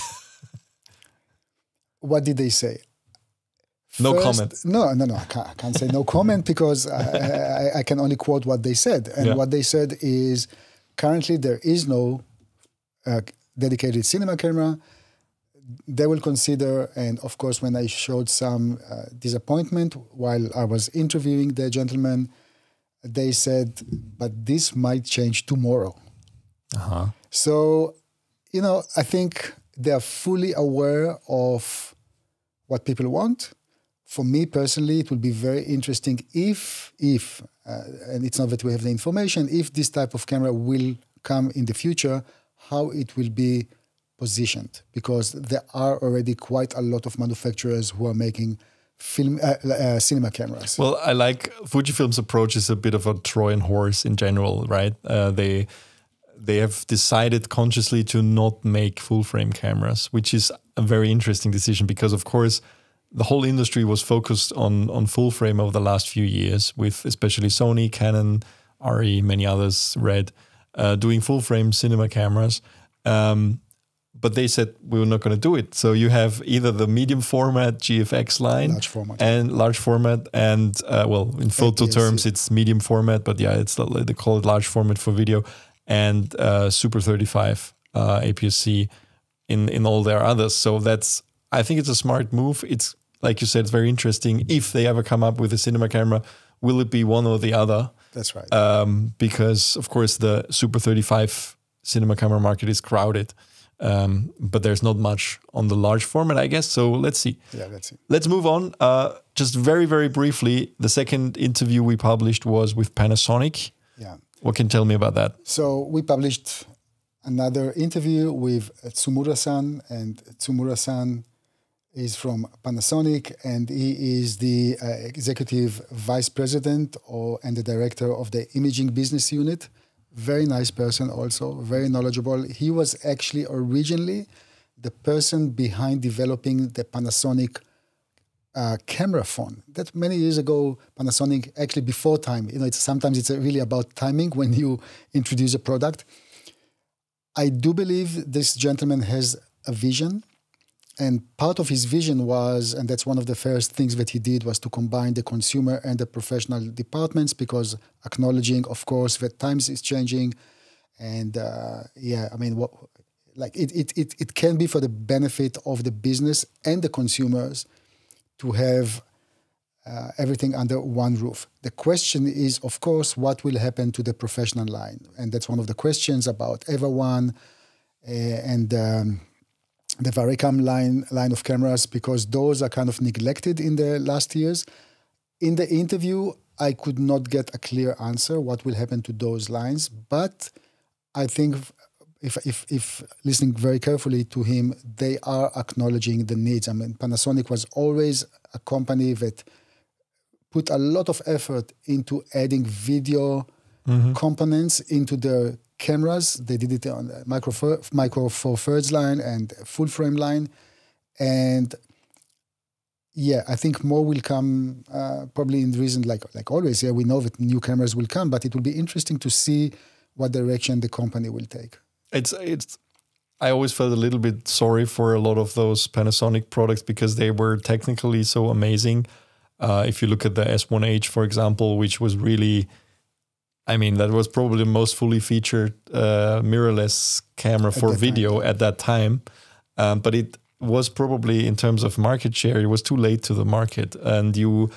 what did they say? No First, comment. No, no, no. I can't, I can't say no comment because I, I, I, can only quote what they said. And yeah. what they said is currently there is no uh, dedicated cinema camera. They will consider, and of course, when I showed some uh, disappointment while I was interviewing the gentleman, they said, but this might change tomorrow. Uh-huh. So, you know, I think they're fully aware of what people want. For me personally, it will be very interesting if, if, uh, and it's not that we have the information, if this type of camera will come in the future, how it will be positioned, because there are already quite a lot of manufacturers who are making film uh, uh, cinema cameras. Well, I like Fujifilm's approach is a bit of a Trojan horse in general, right? Uh, they they have decided consciously to not make full frame cameras, which is a very interesting decision because, of course, the whole industry was focused on on full frame over the last few years, with especially Sony, Canon, ARRI, many others, Red, uh, doing full frame cinema cameras. Um, but they said we were not going to do it. So you have either the medium format GFX line large format. and large format, and uh, well, in photo terms, it's medium format, but yeah, it's they call it large format for video, and uh, Super 35 uh, APS-C in in all their others. So that's I think it's a smart move. It's like you said, it's very interesting. If they ever come up with a cinema camera, will it be one or the other? That's right. Um, because of course the Super 35 cinema camera market is crowded. Um, but there's not much on the large format, I guess. So let's see. Yeah, let's see. Let's move on. Uh, just very, very briefly, the second interview we published was with Panasonic. Yeah. What can you tell me about that? So we published another interview with Tsumura-san, and Tsumura-san is from Panasonic, and he is the uh, executive vice president or and the director of the imaging business unit very nice person also, very knowledgeable. He was actually originally the person behind developing the Panasonic uh, camera phone. That many years ago, Panasonic actually before time. You know, it's sometimes it's really about timing when you introduce a product. I do believe this gentleman has a vision. And part of his vision was, and that's one of the first things that he did, was to combine the consumer and the professional departments because acknowledging, of course, that times is changing. And uh, yeah, I mean, what, like it, it, it, it can be for the benefit of the business and the consumers to have uh, everything under one roof. The question is, of course, what will happen to the professional line, and that's one of the questions about EVA1 uh, and um, the Varicam line line of cameras because those are kind of neglected in the last years. In the interview, I could not get a clear answer what will happen to those lines, but I think if, if, if listening very carefully to him, they are acknowledging the needs. I mean, Panasonic was always a company that put a lot of effort into adding video mm-hmm. components into their cameras. They did it on the micro, micro four thirds line and full frame line. And yeah, I think more will come uh, probably in the reason like like always. Yeah, we know that new cameras will come, but it will be interesting to see what direction the company will take. It's it's I always felt a little bit sorry for a lot of those Panasonic products because they were technically so amazing uh, if you look at the S1H, for example, which was really, I mean, that was probably the most fully featured uh, mirrorless camera for video time. at that time. Um, but it was probably, in terms of market share, it was too late to the market. And you,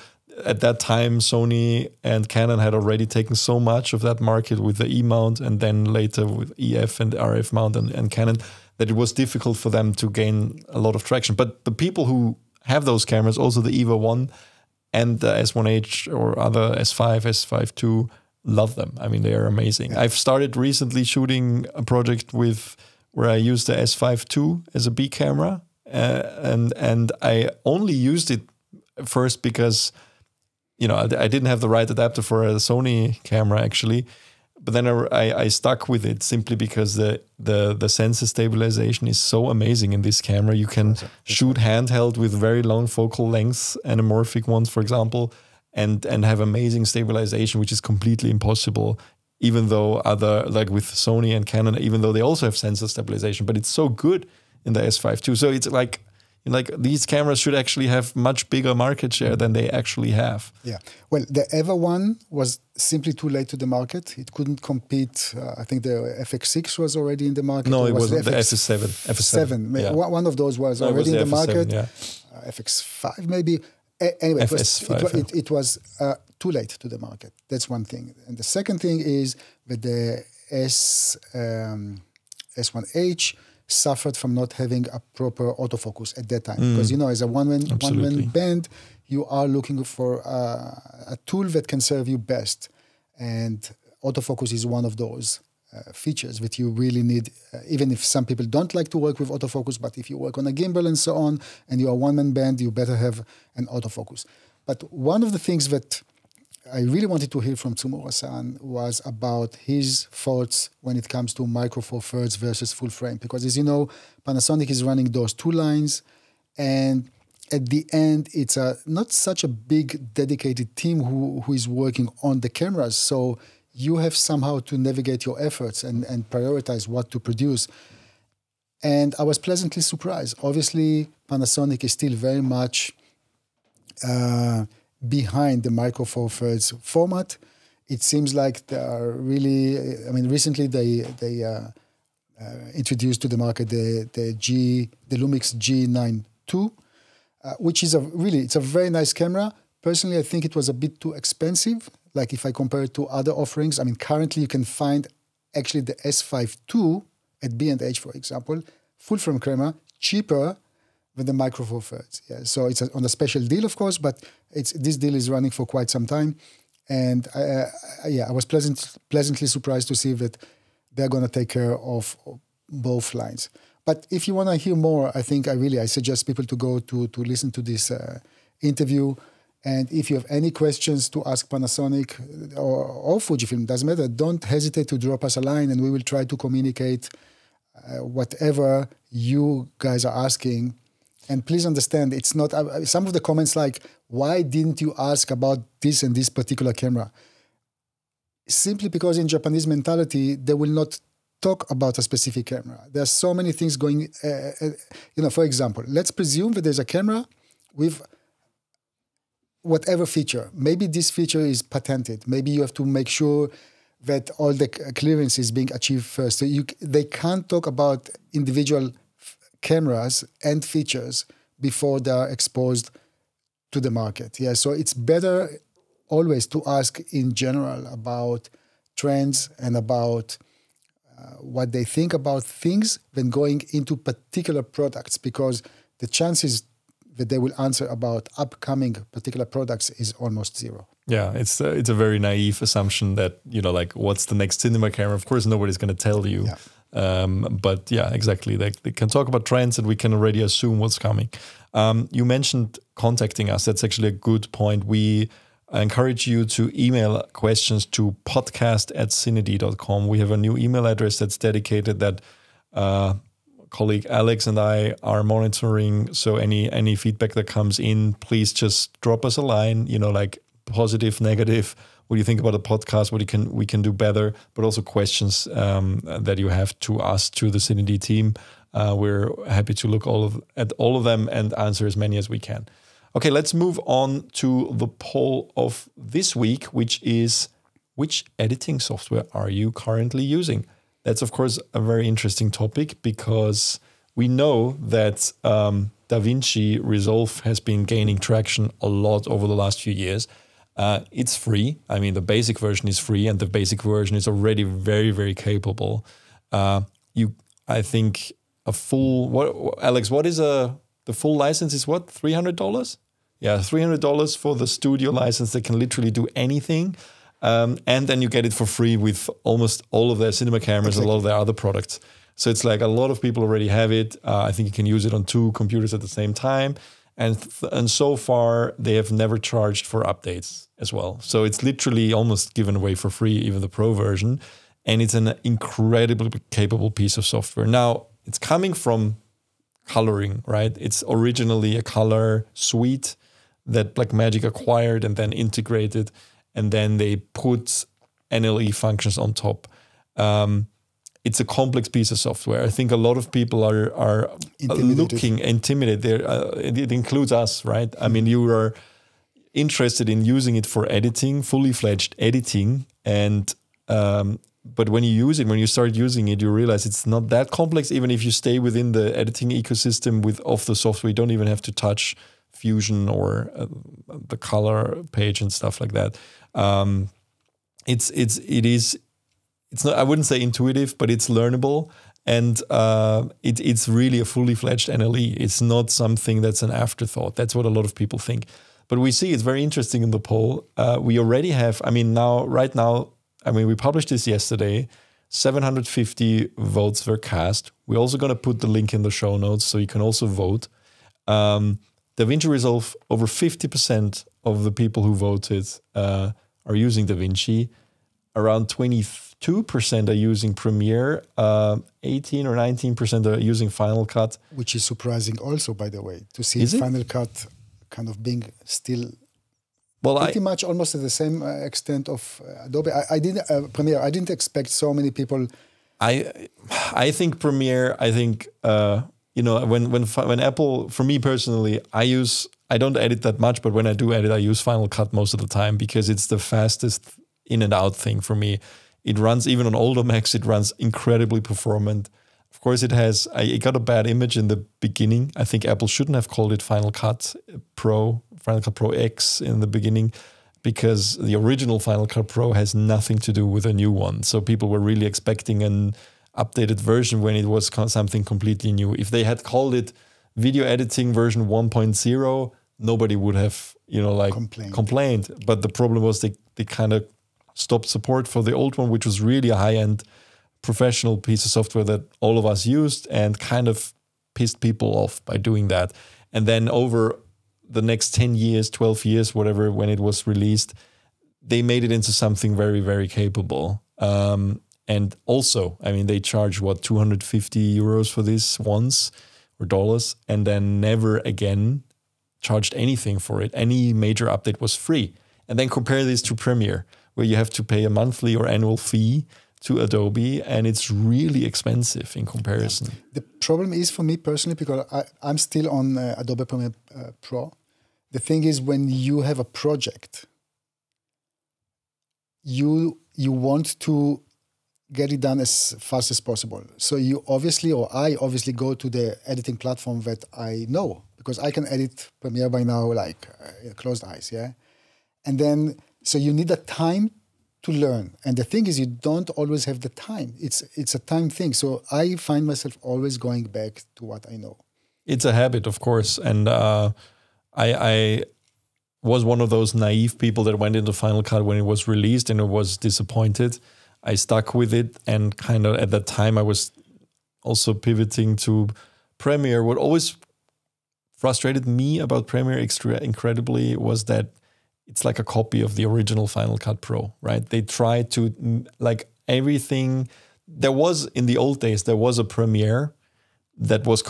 at that time, Sony and Canon had already taken so much of that market with the E mount and then later with EF and RF mount and, and Canon that it was difficult for them to gain a lot of traction. But the people who have those cameras, also the EVA 1, and the S1H or other S5, S5 II love them. I mean, they are amazing. I've started recently shooting a project with where I used the S5 II as a B camera, uh, and and I only used it first because you know I, I, didn't have the right adapter for a Sony camera actually, but then I, I stuck with it simply because the, the the sensor stabilization is so amazing in this camera. You can shoot handheld with very long focal lengths, anamorphic ones, for example, and and have amazing stabilization, which is completely impossible. Even though other like with Sony and Canon, even though they also have sensor stabilization, but it's so good in the S5 II. So it's like like these cameras should actually have much bigger market share than they actually have. Yeah. Well, the EVA one was simply too late to the market. It couldn't compete. Uh, I think the FX6 was already in the market. No, it was wasn't. The, FS7. FS7. Seven. Yeah. One of those was already was in the, FS7, market. Yeah. Uh, FX5 maybe. A- anyway, FS5, it was, it, it, it was uh, too late to the market. That's one thing. And the second thing is that the S um, S1H suffered from not having a proper autofocus at that time. Mm. Because you know, as a one man one man band, you are looking for uh, a tool that can serve you best, and autofocus is one of those. Uh, features that you really need, uh, even if some people don't like to work with autofocus, but if you work on a gimbal and so on, and you're a one man band, you better have an autofocus. But one of the things that I really wanted to hear from Tsumura-san was about his thoughts when it comes to micro four thirds versus full frame. Because as you know, Panasonic is running those two lines, and at the end, it's a not such a big dedicated team who, who is working on the cameras. So you have somehow to navigate your efforts and, and prioritize what to produce. And I was pleasantly surprised. Obviously, Panasonic is still very much uh, behind the Micro Four Thirds format. It seems like they are really. I mean, recently they they uh, uh, introduced to the market the the G the Lumix G9 II, uh, which is a really it's a very nice camera. Personally, I think it was a bit too expensive. Like if I compare it to other offerings, I mean, currently you can find actually the S5 II at B&H, for example, full frame camera cheaper with the Micro Four Thirds. Yeah, so it's on a special deal, of course, but it's this deal is running for quite some time, and I, uh, yeah, I was pleasant, pleasantly surprised to see that they're going to take care of both lines. But if you want to hear more, I think I really I suggest people to go to to listen to this uh, interview. And if you have any questions to ask Panasonic or, or Fujifilm, doesn't matter. Don't hesitate to drop us a line, and we will try to communicate uh, whatever you guys are asking and please understand, it's not uh, some of the comments like, why didn't you ask about this and this particular camera? Simply because in Japanese mentality, they will not talk about a specific camera. There's so many things going. Uh, uh, you know, for example, let's presume that there's a camera with whatever feature. Maybe this feature is patented. Maybe you have to make sure that all the clearance is being achieved first. So you, they can't talk about individual cameras and features before they are exposed to the market. Yeah, so it's better always to ask in general about trends and about uh, what they think about things than going into particular products because the chances that they will answer about upcoming particular products is almost zero. Yeah, it's a, it's a very naive assumption that you know like what's the next cinema camera. Of course, nobody's going to tell you. Yeah. Um, but yeah, exactly. They, they can talk about trends and we can already assume what's coming. Um, you mentioned contacting us. That's actually a good point. We encourage you to email questions to podcast at cined.com. We have a new email address that's dedicated that uh, colleague Alex and I are monitoring. So any any feedback that comes in, please just drop us a line. You know, like positive, negative. What do you think about the podcast? What you can we can do better? But also questions um, that you have to us to the CineD team. Uh, we're happy to look all of at all of them and answer as many as we can. Okay, let's move on to the poll of this week, which is which editing software are you currently using? That's, of course, a very interesting topic because we know that um, DaVinci Resolve has been gaining traction a lot over the last few years. Uh, it's free. I mean, the basic version is free, and the basic version is already very, very capable. Uh, you, I think, a full what, Alex? What is a the full license? Is what three hundred dollars? Yeah, three hundred dollars for the studio license that can literally do anything. Um, and then you get it for free with almost all of their cinema cameras exactly. and a lot of their other products. So it's like a lot of people already have it. Uh, I think you can use it on two computers at the same time. And, and so far, they have never charged for updates as well. So it's literally almost given away for free, even the pro version. And it's an incredibly capable piece of software. Now, it's coming from coloring, right? It's originally a color suite that Blackmagic acquired and then integrated and then they put NLE functions on top. Um, it's a complex piece of software. I think a lot of people are are intimidated. looking intimidated. There, uh, it, it, includes us, right? I mean, you are interested in using it for editing, fully fledged editing, and um, but when you use it, when you start using it, you realize it's not that complex. Even if you stay within the editing ecosystem with of the software, you don't even have to touch Fusion or uh, the color page and stuff like that um, it's it's it is it's not I wouldn't say intuitive, but it's learnable and uh, it, it's really a fully fledged NLE. It's not something that's an afterthought. That's what a lot of people think. But we see it's very interesting in the poll. Uh, we already have, I mean, now, right now, I mean, we published this yesterday. 750 votes were cast. We're also going to put the link in the show notes so you can also vote. Um, DaVinci Resolve, over 50% of the people who voted uh, are using DaVinci. Around 22% are using Premiere. Uh, 18 or 19% are using Final Cut. Which is surprising also, by the way, to see Final Cut kind of being still well, pretty I, much almost at the same uh, extent of uh, Adobe. I, I didn't uh, Premiere. I didn't expect so many people. I I think Premiere. I think uh, you know when when when Apple. For me personally, I use I don't edit that much, but when I do edit, I use Final Cut most of the time because it's the fastest in and out thing for me. It runs even on older Macs. It runs incredibly performant. Of course, it has. I, it got a bad image in the beginning. I think Apple shouldn't have called it Final Cut Pro, Final Cut Pro X in the beginning, because the original Final Cut Pro has nothing to do with a new one. So people were really expecting an updated version when it was something completely new. If they had called it video editing version 1.0, nobody would have you know like complained. complained. But the problem was they they kind of stopped support for the old one, which was really a high end professional piece of software that all of us used, and kind of pissed people off by doing that. And then over the next 10 years, 12 years, whatever, when it was released, they made it into something very, very capable. Um, and also, I mean, they charge what 250 euros for this once or dollars, and then never again charged anything for it. Any major update was free. And then compare this to Premiere, where you have to pay a monthly or annual fee to Adobe, and it's really expensive in comparison. Yeah. The problem is for me personally because I, I'm still on uh, Adobe Premiere uh, Pro. The thing is, when you have a project, you you want to get it done as fast as possible. So you obviously, or I obviously, go to the editing platform that I know because I can edit Premiere by now, like uh, closed eyes, yeah. And then, so you need a time to learn. And the thing is, you don't always have the time. It's it's a time thing. So I find myself always going back to what I know. It's a habit, of course, and uh, I, I was one of those naive people that went into Final Cut when it was released and it was disappointed. I stuck with it, and kind of at that time, I was also pivoting to Premiere. What always frustrated me about Premiere extra incredibly was that it's like a copy of the original Final Cut Pro, right? They try to mm, like everything. There was in the old days there was a Premiere that was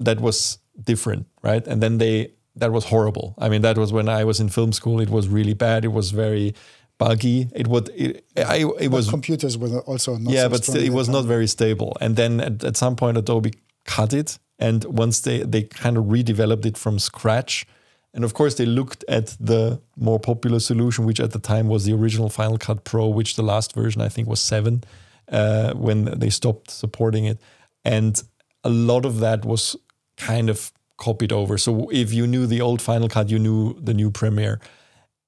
that was different, right? And then they that was horrible. I mean, that was when I was in film school. It was really bad. It was very buggy. It would it, I it was computers were also not yeah, so but still, it was not very stable. And then at, at some point, Adobe cut it, and once they they kind of redeveloped it from scratch. And of course, they looked at the more popular solution, which at the time was the original Final Cut Pro, which the last version I think was seven uh, when they stopped supporting it. And a lot of that was kind of copied over. So if you knew the old Final Cut, you knew the new Premiere.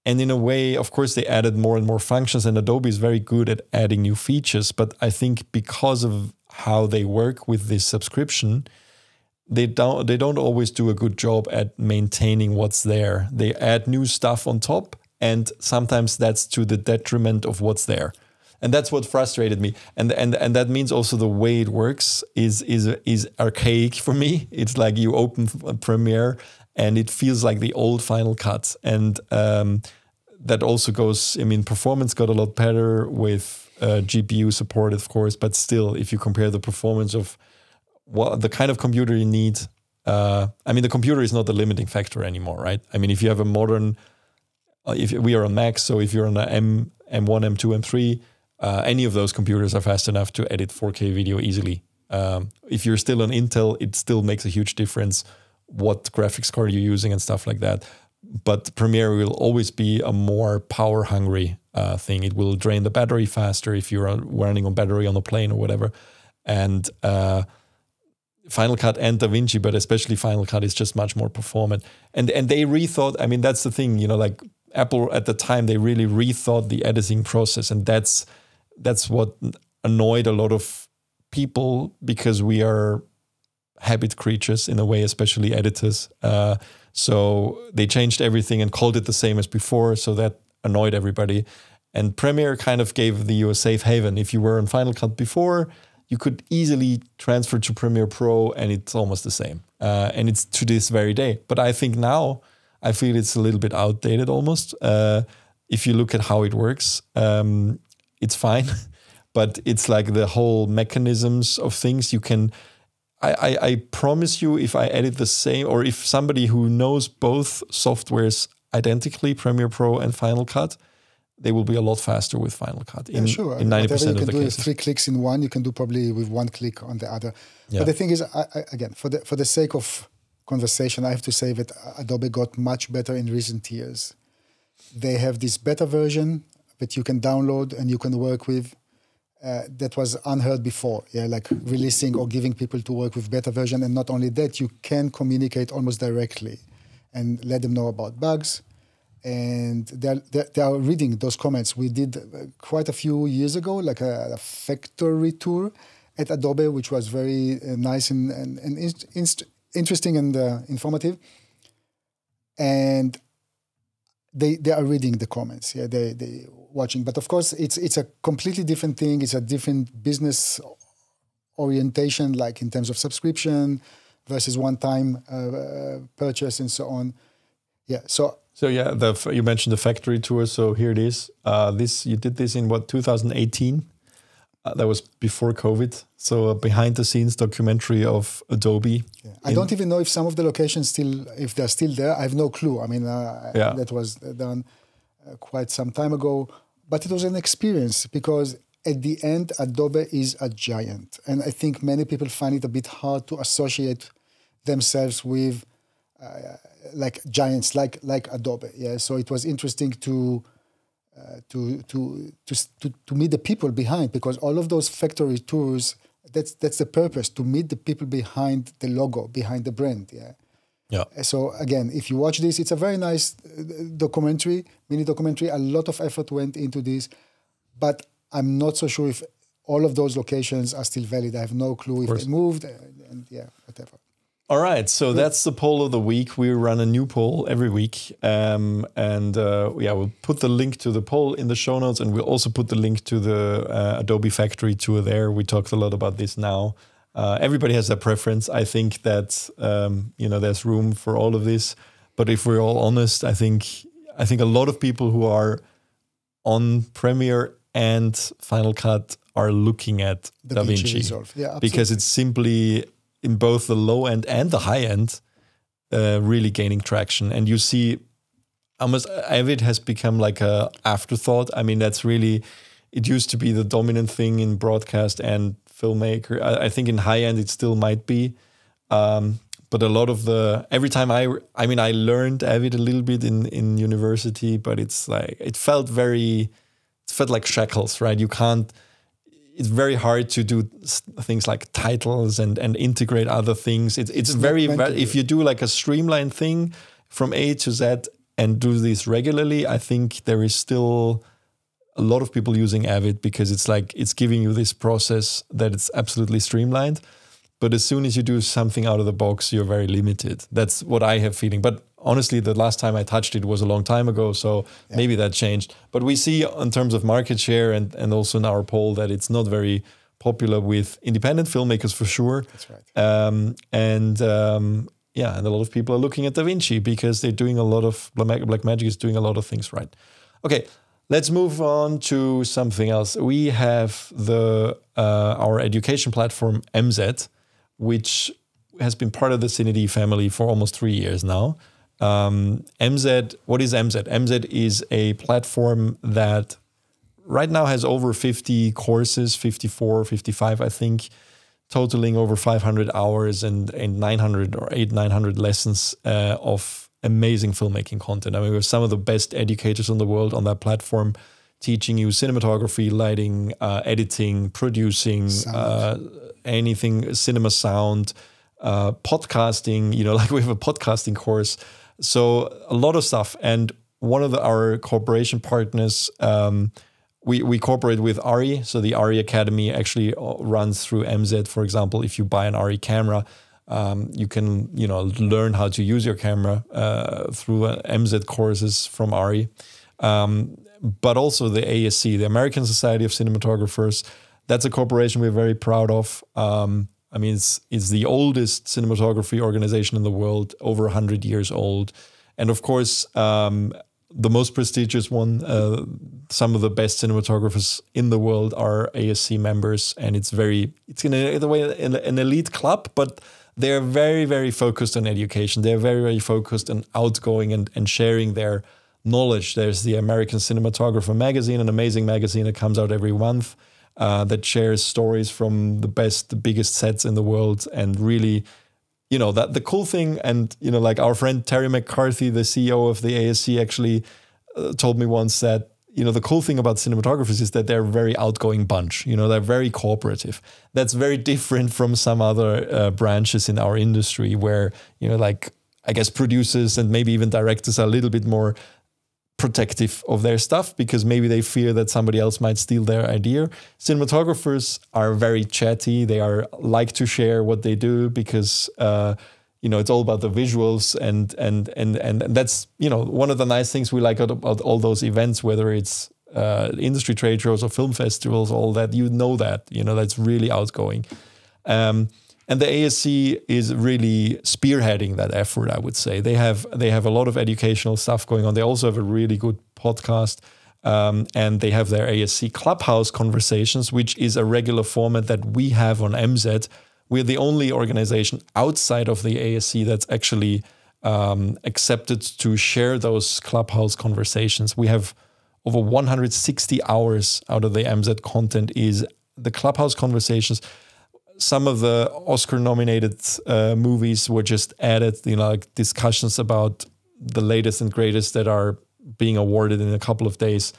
And in a way, of course, they added more and more functions, and Adobe is very good at adding new features. But I think because of how they work with this subscription, they don't they don't always do a good job at maintaining what's there. They add new stuff on top, and sometimes that's to the detriment of what's there. And that's what frustrated me. And and and that means also the way it works is is is archaic for me. It's like you open premiere and it feels like the old final cut. And um, that also goes i mean performance got a lot better with uh, gpu support of course but still if you compare the performance of what the kind of computer you need uh, i mean the computer is not the limiting factor anymore right i mean if you have a modern uh, if we are on Mac, so if you're on M, M1, M2, m3 uh, any of those computers are fast enough to edit 4K video easily. Um, if you're still on Intel, it still makes a huge difference what graphics card you're using and stuff like that. But Premiere will always be a more power hungry uh, thing. It will drain the battery faster if you're running on battery on a plane or whatever. And uh, Final Cut and DaVinci, but especially Final Cut is just much more performant. And and they rethought. I mean, that's the thing. You know, like Apple at the time, they really rethought the editing process, and that's that's what annoyed a lot of people because we are habit creatures in a way, especially editors. Uh, so they changed everything and called it the same as before. So that annoyed everybody. And Premiere kind of gave the you a safe haven. If you were in Final Cut before, you could easily transfer to Premiere Pro and it's almost the same. Uh, and it's to this very day. But I think now I feel it's a little bit outdated almost. Uh, if you look at how it works, um, it's fine. but it's like the whole mechanisms of things you can. I, I, I promise you, if I edit the same, or if somebody who knows both softwares identically, Premiere Pro and Final Cut, they will be a lot faster with Final Cut. In, yeah, sure. In ninety percent of the cases, three clicks in one, you can do probably with one click on the other. Yeah. But the thing is, I, I, again, for the for the sake of conversation, I have to say that Adobe got much better in recent years. They have this beta version that you can download and you can work with. Uh, that was unheard before. Yeah, like releasing or giving people to work with beta version, and not only that, you can communicate almost directly and let them know about bugs. And they're, they are reading those comments. We did uh, quite a few years ago, like a, a factory tour at Adobe, which was very uh, nice and, and, and inst- interesting and uh, informative. And they they are reading the comments. Yeah, they they watching. But of course, it's it's a completely different thing. It's a different business orientation, like in terms of subscription versus one-time uh, purchase and so on. Yeah. So. So yeah, the you mentioned the factory tour. So here it is. Uh, this you did this in what 2018. Uh, that was before COVID. So a behind the scenes documentary of Adobe. Yeah. I don't even know if some of the locations still, if they're still there. I have no clue. I mean, uh, yeah. that was done uh, quite some time ago. But it was an experience because at the end, Adobe is a giant. And I think many people find it a bit hard to associate themselves with uh, like giants like like Adobe. Yeah. So it was interesting to uh, to, to to to to meet the people behind because all of those factory tours that's that's the purpose to meet the people behind the logo behind the brand. Yeah. Yeah. So again, if you watch this, it's a very nice uh, documentary, mini documentary. A lot of effort went into this, but I'm not so sure if all of those locations are still valid. I have no clue if they moved, and, and yeah, whatever. All right, so that's the poll of the week. We run a new poll every week, um, and uh, yeah, we'll put the link to the poll in the show notes, and we'll also put the link to the uh, Adobe Factory tour there. We talked a lot about this now. Uh, everybody has their preference. I think that um, you know there's room for all of this, but if we're all honest, I think I think a lot of people who are on Premiere and Final Cut are looking at DaVinci Resolve. Yeah, because it's simply in both the low end and the high end uh, really gaining traction. And you see almost avid has become like a afterthought. I mean that's really it used to be the dominant thing in broadcast and filmmaker. I, I think in high end it still might be. Um, but a lot of the every time i i mean i learned avid a little bit in in university but it's like it felt very it felt like shackles right? You can't it's very hard to do things like titles and and integrate other things. It's it's, not very ve- if you do like a streamlined thing from A to Z and do this regularly, I think there is still a lot of people using Avid because it's like it's giving you this process that it's absolutely streamlined. But as soon as you do something out of the box, you're very limited. That's what I have feeling. But honestly, the last time I touched it was a long time ago, so maybe that changed. But we see in terms of market share and and also in our poll that it's not very popular with independent filmmakers for sure. That's right. Um, and um, yeah, and a lot of people are looking at Da Vinci because they're doing a lot of Black Black Magic is doing a lot of things right. Okay, let's move on to something else. We have the uh, our education platform MZed, which has been part of the CineD family for almost three years now. Um, MZed, what is MZed? MZed is a platform that right now has over 50 courses, 54, 55, I think, totaling over 500 hours and, and 900 or 8, 900 lessons uh, of amazing filmmaking content. I mean, we have some of the best educators in the world on that platform teaching you cinematography, lighting, uh, editing, producing, uh, anything, cinema sound, uh, podcasting, you know, like we have a podcasting course. So a lot of stuff. And one of the, our cooperation partners, um, we, we cooperate with ARRI. So the ARRI Academy actually uh, runs through MZed. For example, if you buy an ARRI camera, um, you can you know learn how to use your camera uh, through uh, MZed courses from ARRI. Um, but also the ASC, the American Society of Cinematographers. That's a corporation we're very proud of. Um, I mean, it's it's the oldest cinematography organization in the world, over hundred years old, and of course, um, the most prestigious one. Uh, some of the best cinematographers in the world are ASC members, and it's very it's in a, in a way an, an elite club, but they're very very focused on education. They're very very focused on outgoing and and sharing their knowledge. There's the American Cinematographer magazine, an amazing magazine that comes out every month uh, that shares stories from the best, the biggest sets in the world, and really, you know, that the cool thing. And you know, like our friend Terry McCarthy, the CEO of the ASC, actually uh, told me once that you know the cool thing about cinematographers is that they're a very outgoing bunch. You know, they're very cooperative. That's very different from some other uh, branches in our industry, where you know, like I guess producers and maybe even directors are a little bit more protective of their stuff because maybe they fear that somebody else might steal their idea. Cinematographers are very chatty. They are like to share what they do because uh, you know it's all about the visuals and and and and that's you know one of the nice things we like about all those events, whether it's uh, industry trade shows or film festivals, all that you know that you know that's really outgoing. Um, and the ASC is really spearheading that effort. I would say they have they have a lot of educational stuff going on. They also have a really good podcast, um, and they have their ASC Clubhouse conversations, which is a regular format that we have on MZed. We're the only organization outside of the ASC that's actually um, accepted to share those Clubhouse conversations. We have over 160 hours out of the MZed content is the Clubhouse conversations. Some of the Oscar nominated uh, movies were just added, you know, like discussions about the latest and greatest that are being awarded in a couple of days.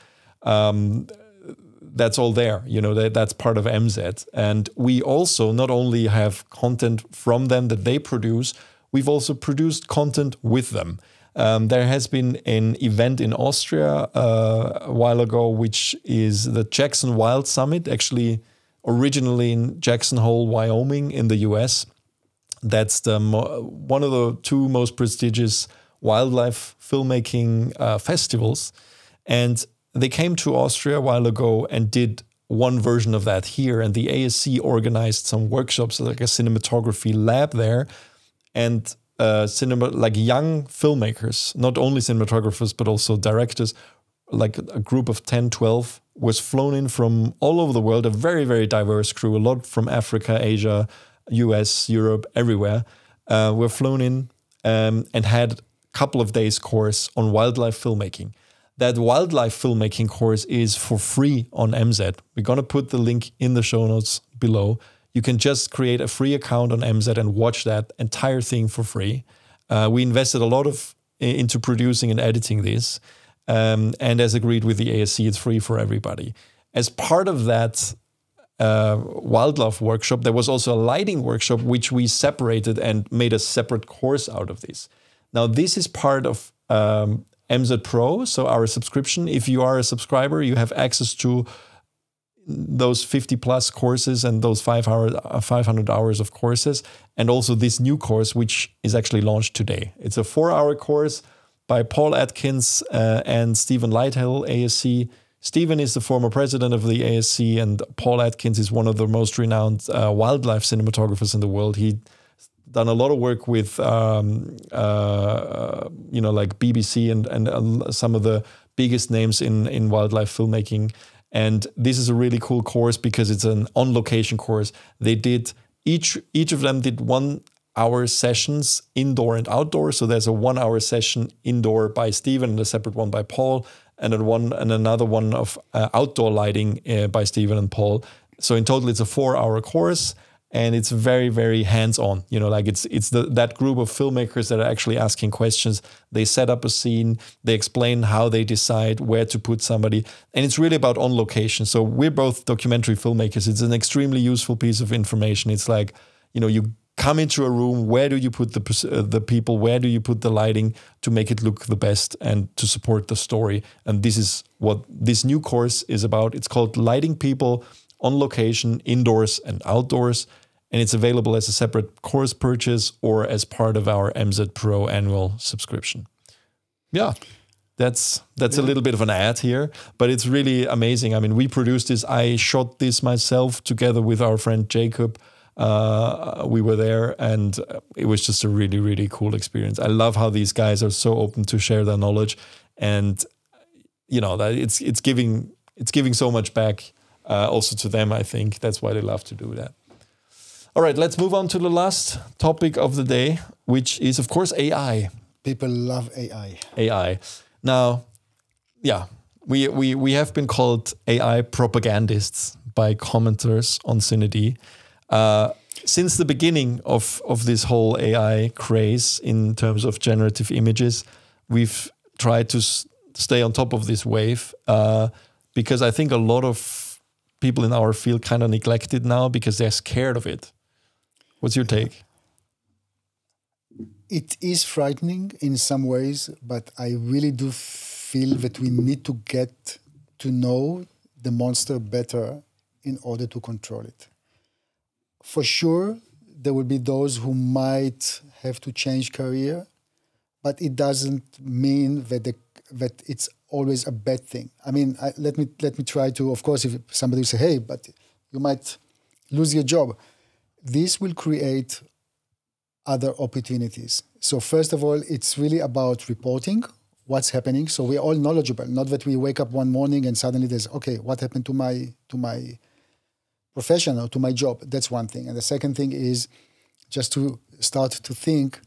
Um, that's all there. You know, that, that's part of MZed. And we also not only have content from them that they produce, we've also produced content with them. Um, there has been an event in Austria uh, a while ago, which is the Jackson Wild Summit, actually originally in Jackson Hole, Wyoming, in the US. That's the one of the two most prestigious wildlife filmmaking uh, festivals. And they came to Austria a while ago and did one version of that here. And the ASC organized some workshops, like a cinematography lab there. And uh, cinema, like young filmmakers, not only cinematographers, but also directors, like a group of 10, 12, was flown in from all over the world, a very, very diverse crew, a lot from Africa, Asia, US, Europe, everywhere, uh, were flown in um, and had a couple of days course on wildlife filmmaking. That wildlife filmmaking course is for free on MZed. We're going to put the link in the show notes below you can just create a free account on MZed and watch that entire thing for free. Uh, we invested a lot of into producing and editing this, um, and as agreed with the ASC, it's free for everybody. As part of that uh, wildlife workshop, there was also a lighting workshop which we separated and made a separate course out of this. Now, this is part of um, MZed Pro, so our subscription. If you are a subscriber, you have access to those 50 plus courses and those five hour, 500 hours of courses, and also this new course, which is actually launched today. It's a four hour course by Paul Atkins uh, and Stephen Lighthill, ASC. Stephen is the former president of the ASC, and Paul Atkins is one of the most renowned uh, wildlife cinematographers in the world. He done a lot of work with, um, uh, you know, like BBC and and some of the biggest names in in wildlife filmmaking. And this is a really cool course because it's an on location course. They did each each of them did one hour sessions indoor and outdoor. So there's a one hour session indoor by Stephen and a separate one by Paul, and then one and another one of uh, outdoor lighting uh, by Stephen and Paul. So in total, it's a four hour course and it's very very hands on you know like it's it's the, that group of filmmakers that are actually asking questions. They set up a scene they explain how they decide where to put somebody and it's really about on location. So we're both documentary filmmakers. It's an extremely useful piece of information. It's like you know you come into a room where do you put the uh, the people where do you put the lighting to make it look the best and to support the story and this is what this new course is about it's called lighting people on location indoors and outdoors and it's available as a separate course purchase or as part of our MZed Pro annual subscription. Yeah, that's that's yeah. a little bit of an ad here, but it's really amazing. I mean, we produced this. I shot this myself together with our friend Jacob. Uh, we were there, and it was just a really really cool experience. I love how these guys are so open to share their knowledge, and you know that it's it's giving it's giving so much back uh, also to them. I think that's why they love to do that. All right, let's move on to the last topic of the day, which is, of course, AI. People love AI. AI. Now, yeah, we, we, we have been called AI propagandists by commenters on CineD. Uh, since the beginning of, of this whole AI craze in terms of generative images, we've tried to stay on top of this wave uh, because I think a lot of people in our field kind of neglect it now because they're scared of it. What's your take? It is frightening in some ways, but I really do feel that we need to get to know the monster better in order to control it. For sure, there will be those who might have to change career, but it doesn't mean that the, that it's always a bad thing. I mean, I, let me let me try to. Of course, if somebody say, "Hey, but you might lose your job," this will create other opportunities. So first of all, it's really about reporting what's happening. So we're all knowledgeable. Not that we wake up one morning and suddenly there's okay, what happened to my to my profession or to my job? That's one thing. And the second thing is just to start to think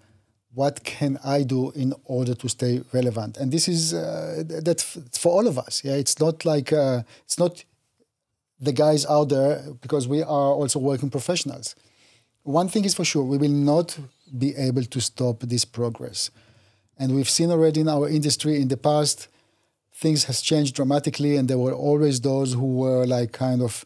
what can I do in order to stay relevant? And this is uh, that's for all of us. Yeah, it's not like uh, it's not the guys out there because we are also working professionals. One thing is for sure, we will not be able to stop this progress. And we've seen already in our industry in the past, things has changed dramatically, and there were always those who were like kind of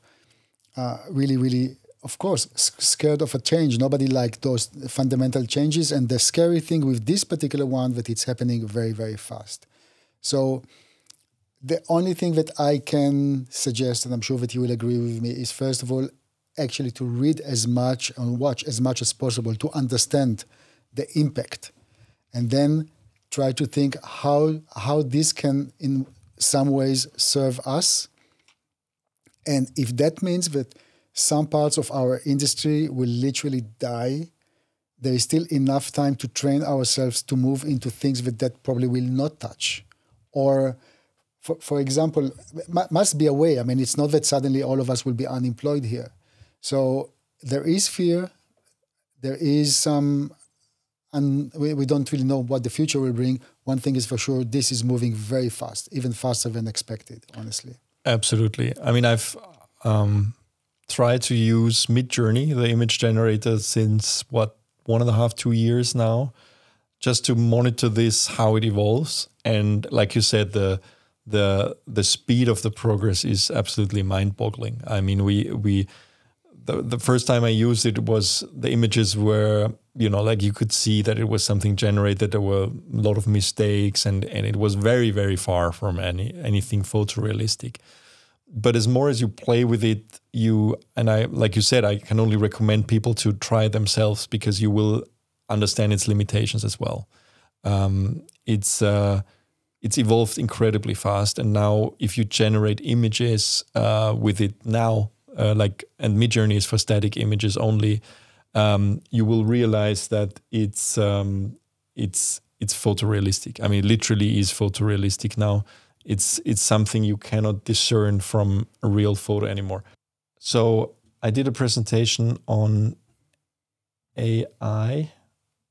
uh, really, really, of course, scared of a change. Nobody liked those fundamental changes, and the scary thing with this particular one that it's happening very, very fast. So the only thing that I can suggest, and I'm sure that you will agree with me, is first of all, actually to read as much and watch as much as possible to understand the impact, and then try to think how how this can in some ways serve us. And if that means that some parts of our industry will literally die, there is still enough time to train ourselves to move into things that that probably will not touch, or for, for example, must be a way. I mean, it's not that suddenly all of us will be unemployed here. So there is fear. There is some, and we, we don't really know what the future will bring. One thing is for sure, this is moving very fast, even faster than expected, honestly. Absolutely. I mean, I've um, tried to use Midjourney, the image generator, since what, one and a half, two years now, just to monitor this, how it evolves. And like you said, the the the speed of the progress is absolutely mind-boggling. I mean, we we the, the first time I used it was the images were you know like you could see that it was something generated. There were a lot of mistakes, and and it was very very far from any anything photorealistic. But as more as you play with it, you and I like you said, I can only recommend people to try themselves because you will understand its limitations as well. Um, it's uh, it's evolved incredibly fast. And now, if you generate images uh, with it now, uh, like and Midjourney is for static images only, um, you will realize that it's um, it's it's photorealistic. I mean, literally is photorealistic now. It's it's something you cannot discern from a real photo anymore. So I did a presentation on AI,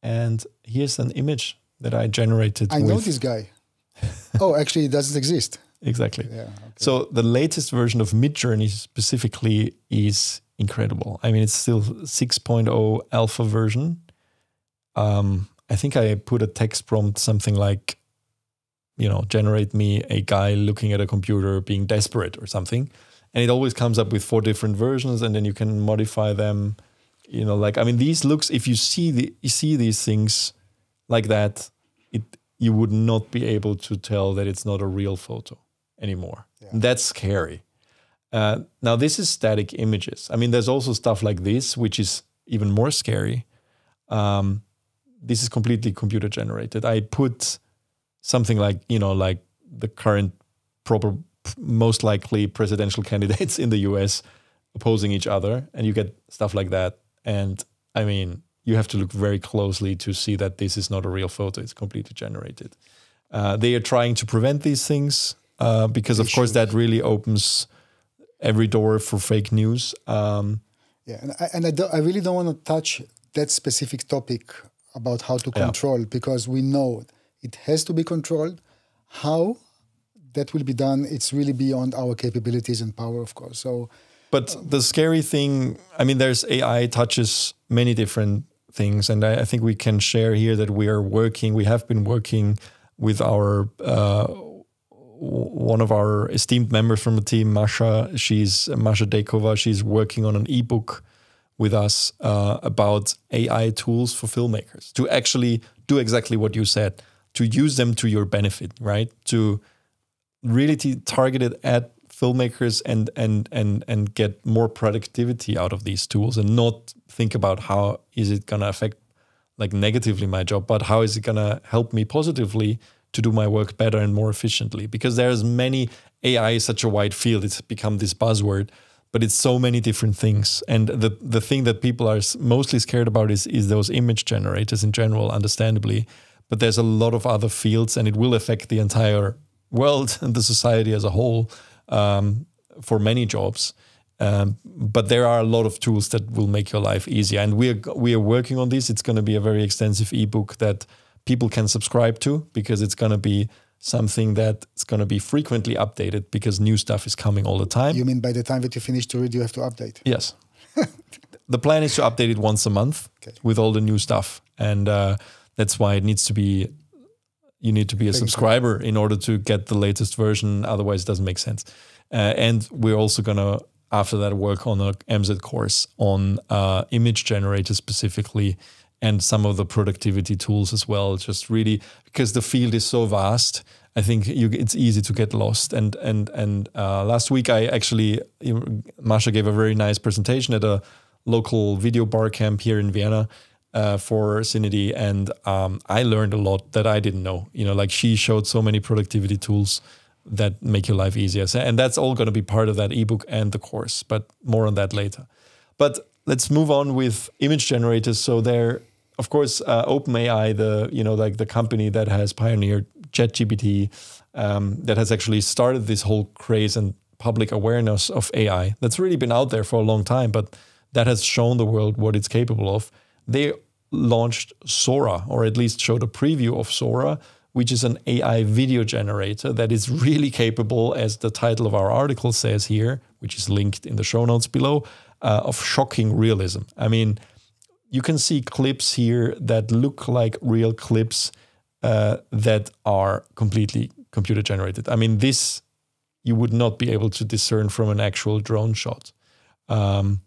and here's an image that I generated. I know this guy. oh, actually, it doesn't exist. Exactly. Yeah, okay. So the latest version of Midjourney specifically is incredible. I mean, it's still 6.0 alpha version. Um, I think I put a text prompt something like, you know, generate me a guy looking at a computer being desperate or something. And it always comes up with four different versions, and then you can modify them. You know, like I mean, these looks. If you see the you see these things like that, it you would not be able to tell that it's not a real photo anymore. Yeah. That's scary. Uh, now, this is static images. I mean, there's also stuff like this, which is even more scary. Um, this is completely computer generated. I put something like, you know, like the current proper, most likely presidential candidates in the US opposing each other, and you get stuff like that. And I mean, you have to look very closely to see that this is not a real photo; it's completely generated. Uh, they are trying to prevent these things uh, because, they of course, that really opens every door for fake news. Um, yeah, and I, and I, do, I really don't want to touch that specific topic about how to control yeah. because we know it has to be controlled. How that will be done, it's really beyond our capabilities and power, of course. So, but the scary thing, I mean, there's AI touches many different things. And I, I, think we can share here that we are working, we have been working with our uh, one of our esteemed members from the team, Masha. She's Masha Dekova. She's working on an ebook with us uh, about AI tools for filmmakers to actually do exactly what you said, to use them to your benefit, right? To really target it at filmmakers and and and and get more productivity out of these tools and not think about how is it going to affect like negatively my job but how is it going to help me positively to do my work better and more efficiently? Because there's many ai is such a wide field it's become this buzzword but it's so many different things. And the the thing that people are mostly scared about is is those image generators in general understandably but there's a lot of other fields and it will affect the entire world and the society as a whole um, for many jobs. Um, but there are a lot of tools that will make your life easier, and we are we are working on this. It's going to be a very extensive ebook that people can subscribe to because it's going to be something that's going to be frequently updated because new stuff is coming all the time. You mean by the time that you finish to read, you have to update? Yes. the plan is to update it once a month Okay. with all the new stuff, and uh, that's why it needs to be. You need to be a Paying for it. subscriber in order to get the latest version. Otherwise, it doesn't make sense. Uh, and we're also gonna after that work on a MZed course on uh, image generators specifically, and some of the productivity tools as well. Just really because the field is so vast. I think you, it's easy to get lost. And and and uh, last week I actually Masha gave a very nice presentation at a local video bar camp here in Vienna uh, for Cinity, and um, I learned a lot that I didn't know. You know, like she showed so many productivity tools that make your life easier, so, and that's all going to be part of that ebook and the course. But more on that later. But let's move on with image generators. So there, of course, uh, OpenAI, the you know like the company that has pioneered ChatGPT, um, that has actually started this whole craze and public awareness of AI. That's really been out there for a long time, but that has shown the world what it's capable of. They launched Sora, or at least showed a preview of Sora, which is an AI video generator that is really capable, as the title of our article says here, which is linked in the show notes below, uh, of shocking realism. I mean, you can see clips here that look like real clips uh, that are completely computer generated. I mean, this you would not be able to discern from an actual drone shot. Um,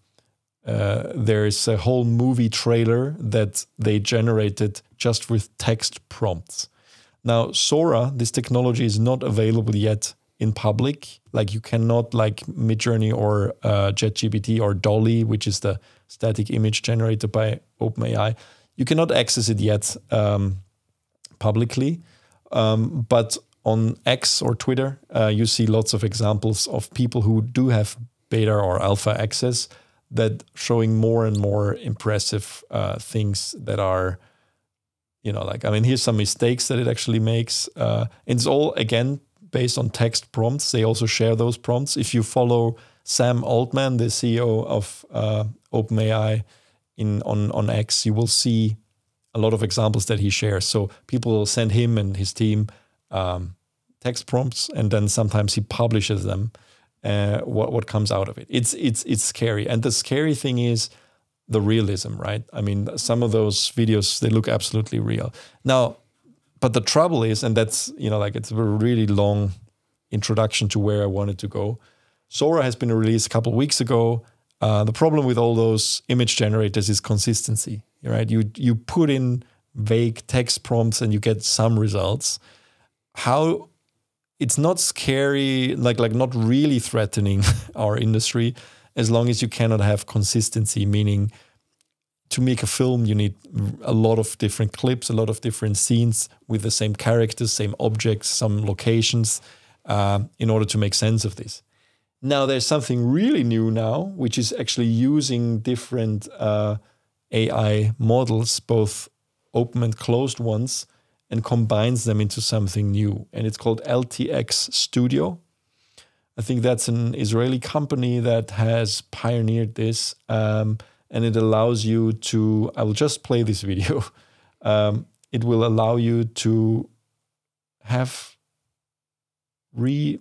uh, there is a whole movie trailer that they generated just with text prompts. Now, Sora, this technology is not available yet in public. Like you cannot, like Midjourney or uh, ChatGPT or DALL-E, which is the static image generated by OpenAI, you cannot access it yet um, publicly. Um, but on X or Twitter, uh, you see lots of examples of people who do have beta or alpha access that showing more and more impressive uh, things that are, you know, like I mean, here's some mistakes that it actually makes. Uh, it's all again based on text prompts. They also share those prompts. If you follow Sam Altman, the CEO of uh, OpenAI, in on on X, you will see a lot of examples that he shares. So people will send him and his team um, text prompts, and then sometimes he publishes them. Uh, what what comes out of it? It's it's it's scary, and the scary thing is the realism, right? I mean, some of those videos they look absolutely real. Now, but the trouble is, and that's you know like it's a really long introduction to where I wanted to go. Sora has been released a couple weeks ago. Uh, the problem with all those image generators is consistency, right? You you put in vague text prompts and you get some results. How it's not scary, like like not really threatening our industry, as long as you cannot have consistency. Meaning, to make a film, you need a lot of different clips, a lot of different scenes with the same characters, same objects, some locations, uh, in order to make sense of this. Now there's something really new now, which is actually using different uh, AI models, both open and closed ones, and combines them into something new. And it's called LTX Studio. I think that's an Israeli company that has pioneered this, um, and it allows you to. I will just play this video. Um, it will allow you to have re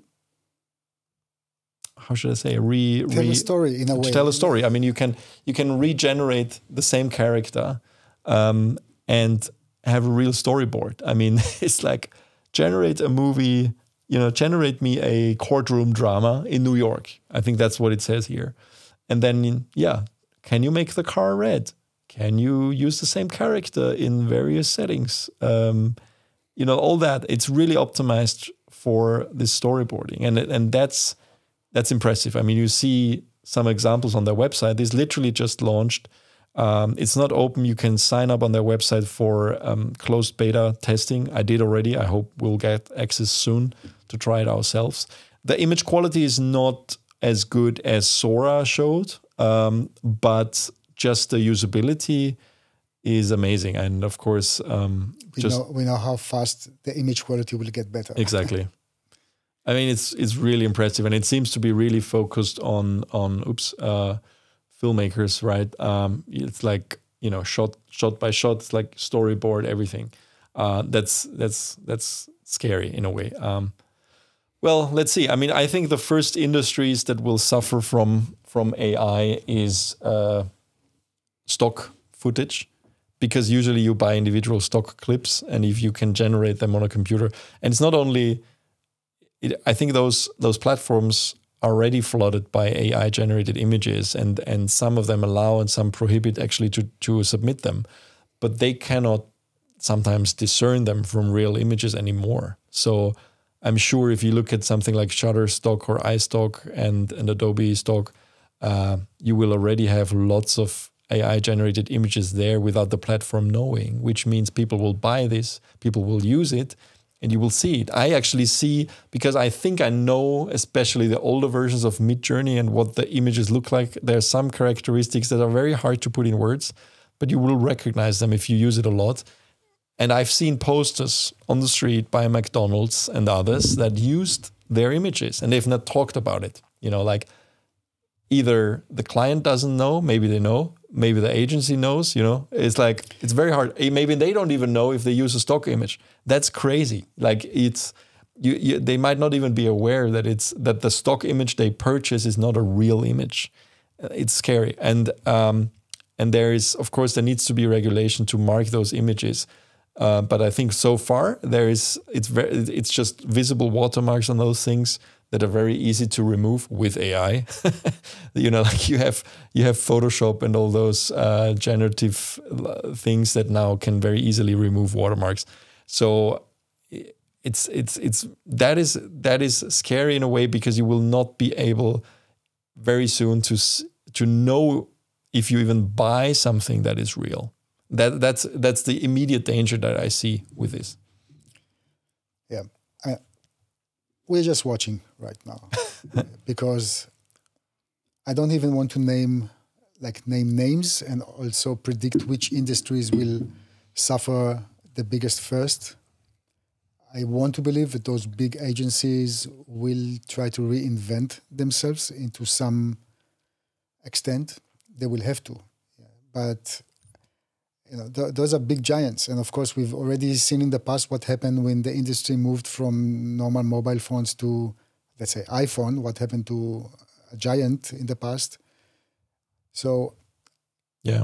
how should I say re, Tell re a story in a way. to tell a story. I mean, you can you can regenerate the same character um, and have a real storyboard. I mean, it's like generate a movie. You know, generate me a courtroom drama in New York. I think that's what it says here. And then, yeah, can you make the car red? Can you use the same character in various settings? Um, you know, all that. It's really optimized for this storyboarding, and and that's that's impressive. I mean, you see some examples on their website. This literally just launched. Um, it's not open. You can sign up on their website for um, closed beta testing. I did already. I hope we'll get access soon to try it ourselves. The image quality is not as good as Sora showed, um, but just the usability is amazing. And of course, um, we just know we know how fast the image quality will get better. exactly I mean, it's it's really impressive, and it seems to be really focused on on oops, uh, filmmakers, right? Um, it's like you know, shot shot by shot, it's like storyboard, everything. Uh, that's that's that's scary in a way. Um, well, let's see. I mean, I think the first industries that will suffer from from AI is uh, stock footage, because usually you buy individual stock clips, and if you can generate them on a computer, and it's not only. It, I think those those platforms already flooded by AI generated images, and and some of them allow and some prohibit actually to to submit them, but they cannot sometimes discern them from real images anymore. So I'm sure if you look at something like Shutterstock or iStock and, and Adobe Stock, uh, you will already have lots of AI generated images there without the platform knowing, which means people will buy this, people will use it, and you will see it. I actually see, because I think I know, especially the older versions of Midjourney and what the images look like, there are some characteristics that are very hard to put in words, but you will recognize them if you use it a lot. And I've seen posters on the street by McDonald's and others that used their images and they've not talked about it. You know, like either the client doesn't know, maybe they know, maybe the agency knows, you know. It's like it's very hard. Eh, maybe they don't even know if they use a stock image. That's crazy. Like it's you, you, they might not even be aware that it's that the stock image they purchase is not a real image. It's scary. And um, and there is of course there needs to be regulation to mark those images uh, but I think so far there is it's very it's just visible watermarks on those things that are very easy to remove with AI. you know, like you have you have Photoshop and all those uh, generative uh, things that now can very easily remove watermarks. So it's it's it's that is that is scary in a way because you will not be able very soon to to know if you even buy something that is real that that's that's the immediate danger that I see with this. Yeah, I, we're just watching right now because I don't even want to name like name names and also predict which industries will suffer the biggest first. I want to believe that those big agencies will try to reinvent themselves into some extent. They will have to, but you know, th- those are big giants. And of course, we've already seen in the past what happened when the industry moved from normal mobile phones to, let's say, iPhone, what happened to a giant in the past. So, yeah.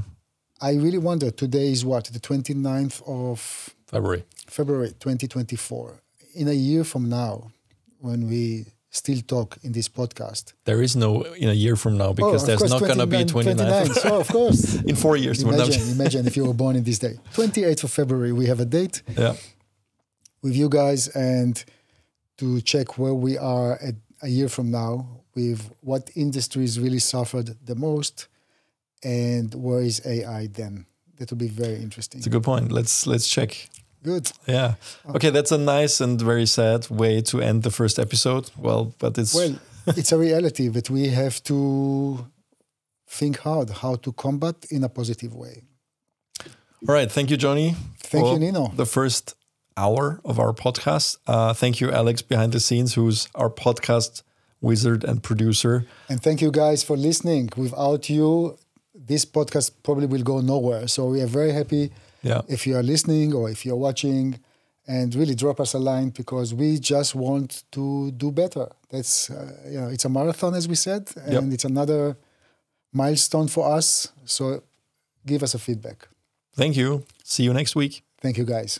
I really wonder today is what, the 29th of February. February 2024. In a year from now, when we still talk in this podcast. There is no in a year from now oh, because oh, there's course, not going to be 29. 29. so of course. in four years. Imagine, imagine if you were born in this day. 28th of February, we have a date. Yeah. With you guys and to check where we are at a year from now with what industries really suffered the most and where is AI then. That will be very interesting. It's a good point. Let's let's check. Good. Yeah. Okay, that's a nice and very sad way to end the first episode. Well, but it's well, it's a reality that we have to think hard how to combat in a positive way. All right. Thank you, Johnnie. Thank you, Nino. The first hour of our podcast. Uh, thank you, Alex, behind the scenes, who's our podcast wizard and producer. And thank you guys for listening. Without you, this podcast probably will go nowhere. So we are very happy yeah. if you are listening or if you're watching and really drop us a line because we just want to do better. That's uh, you know it's a marathon as we said and yep. it's another milestone for us. So give us a feedback. Thank you. See you next week. Thank you guys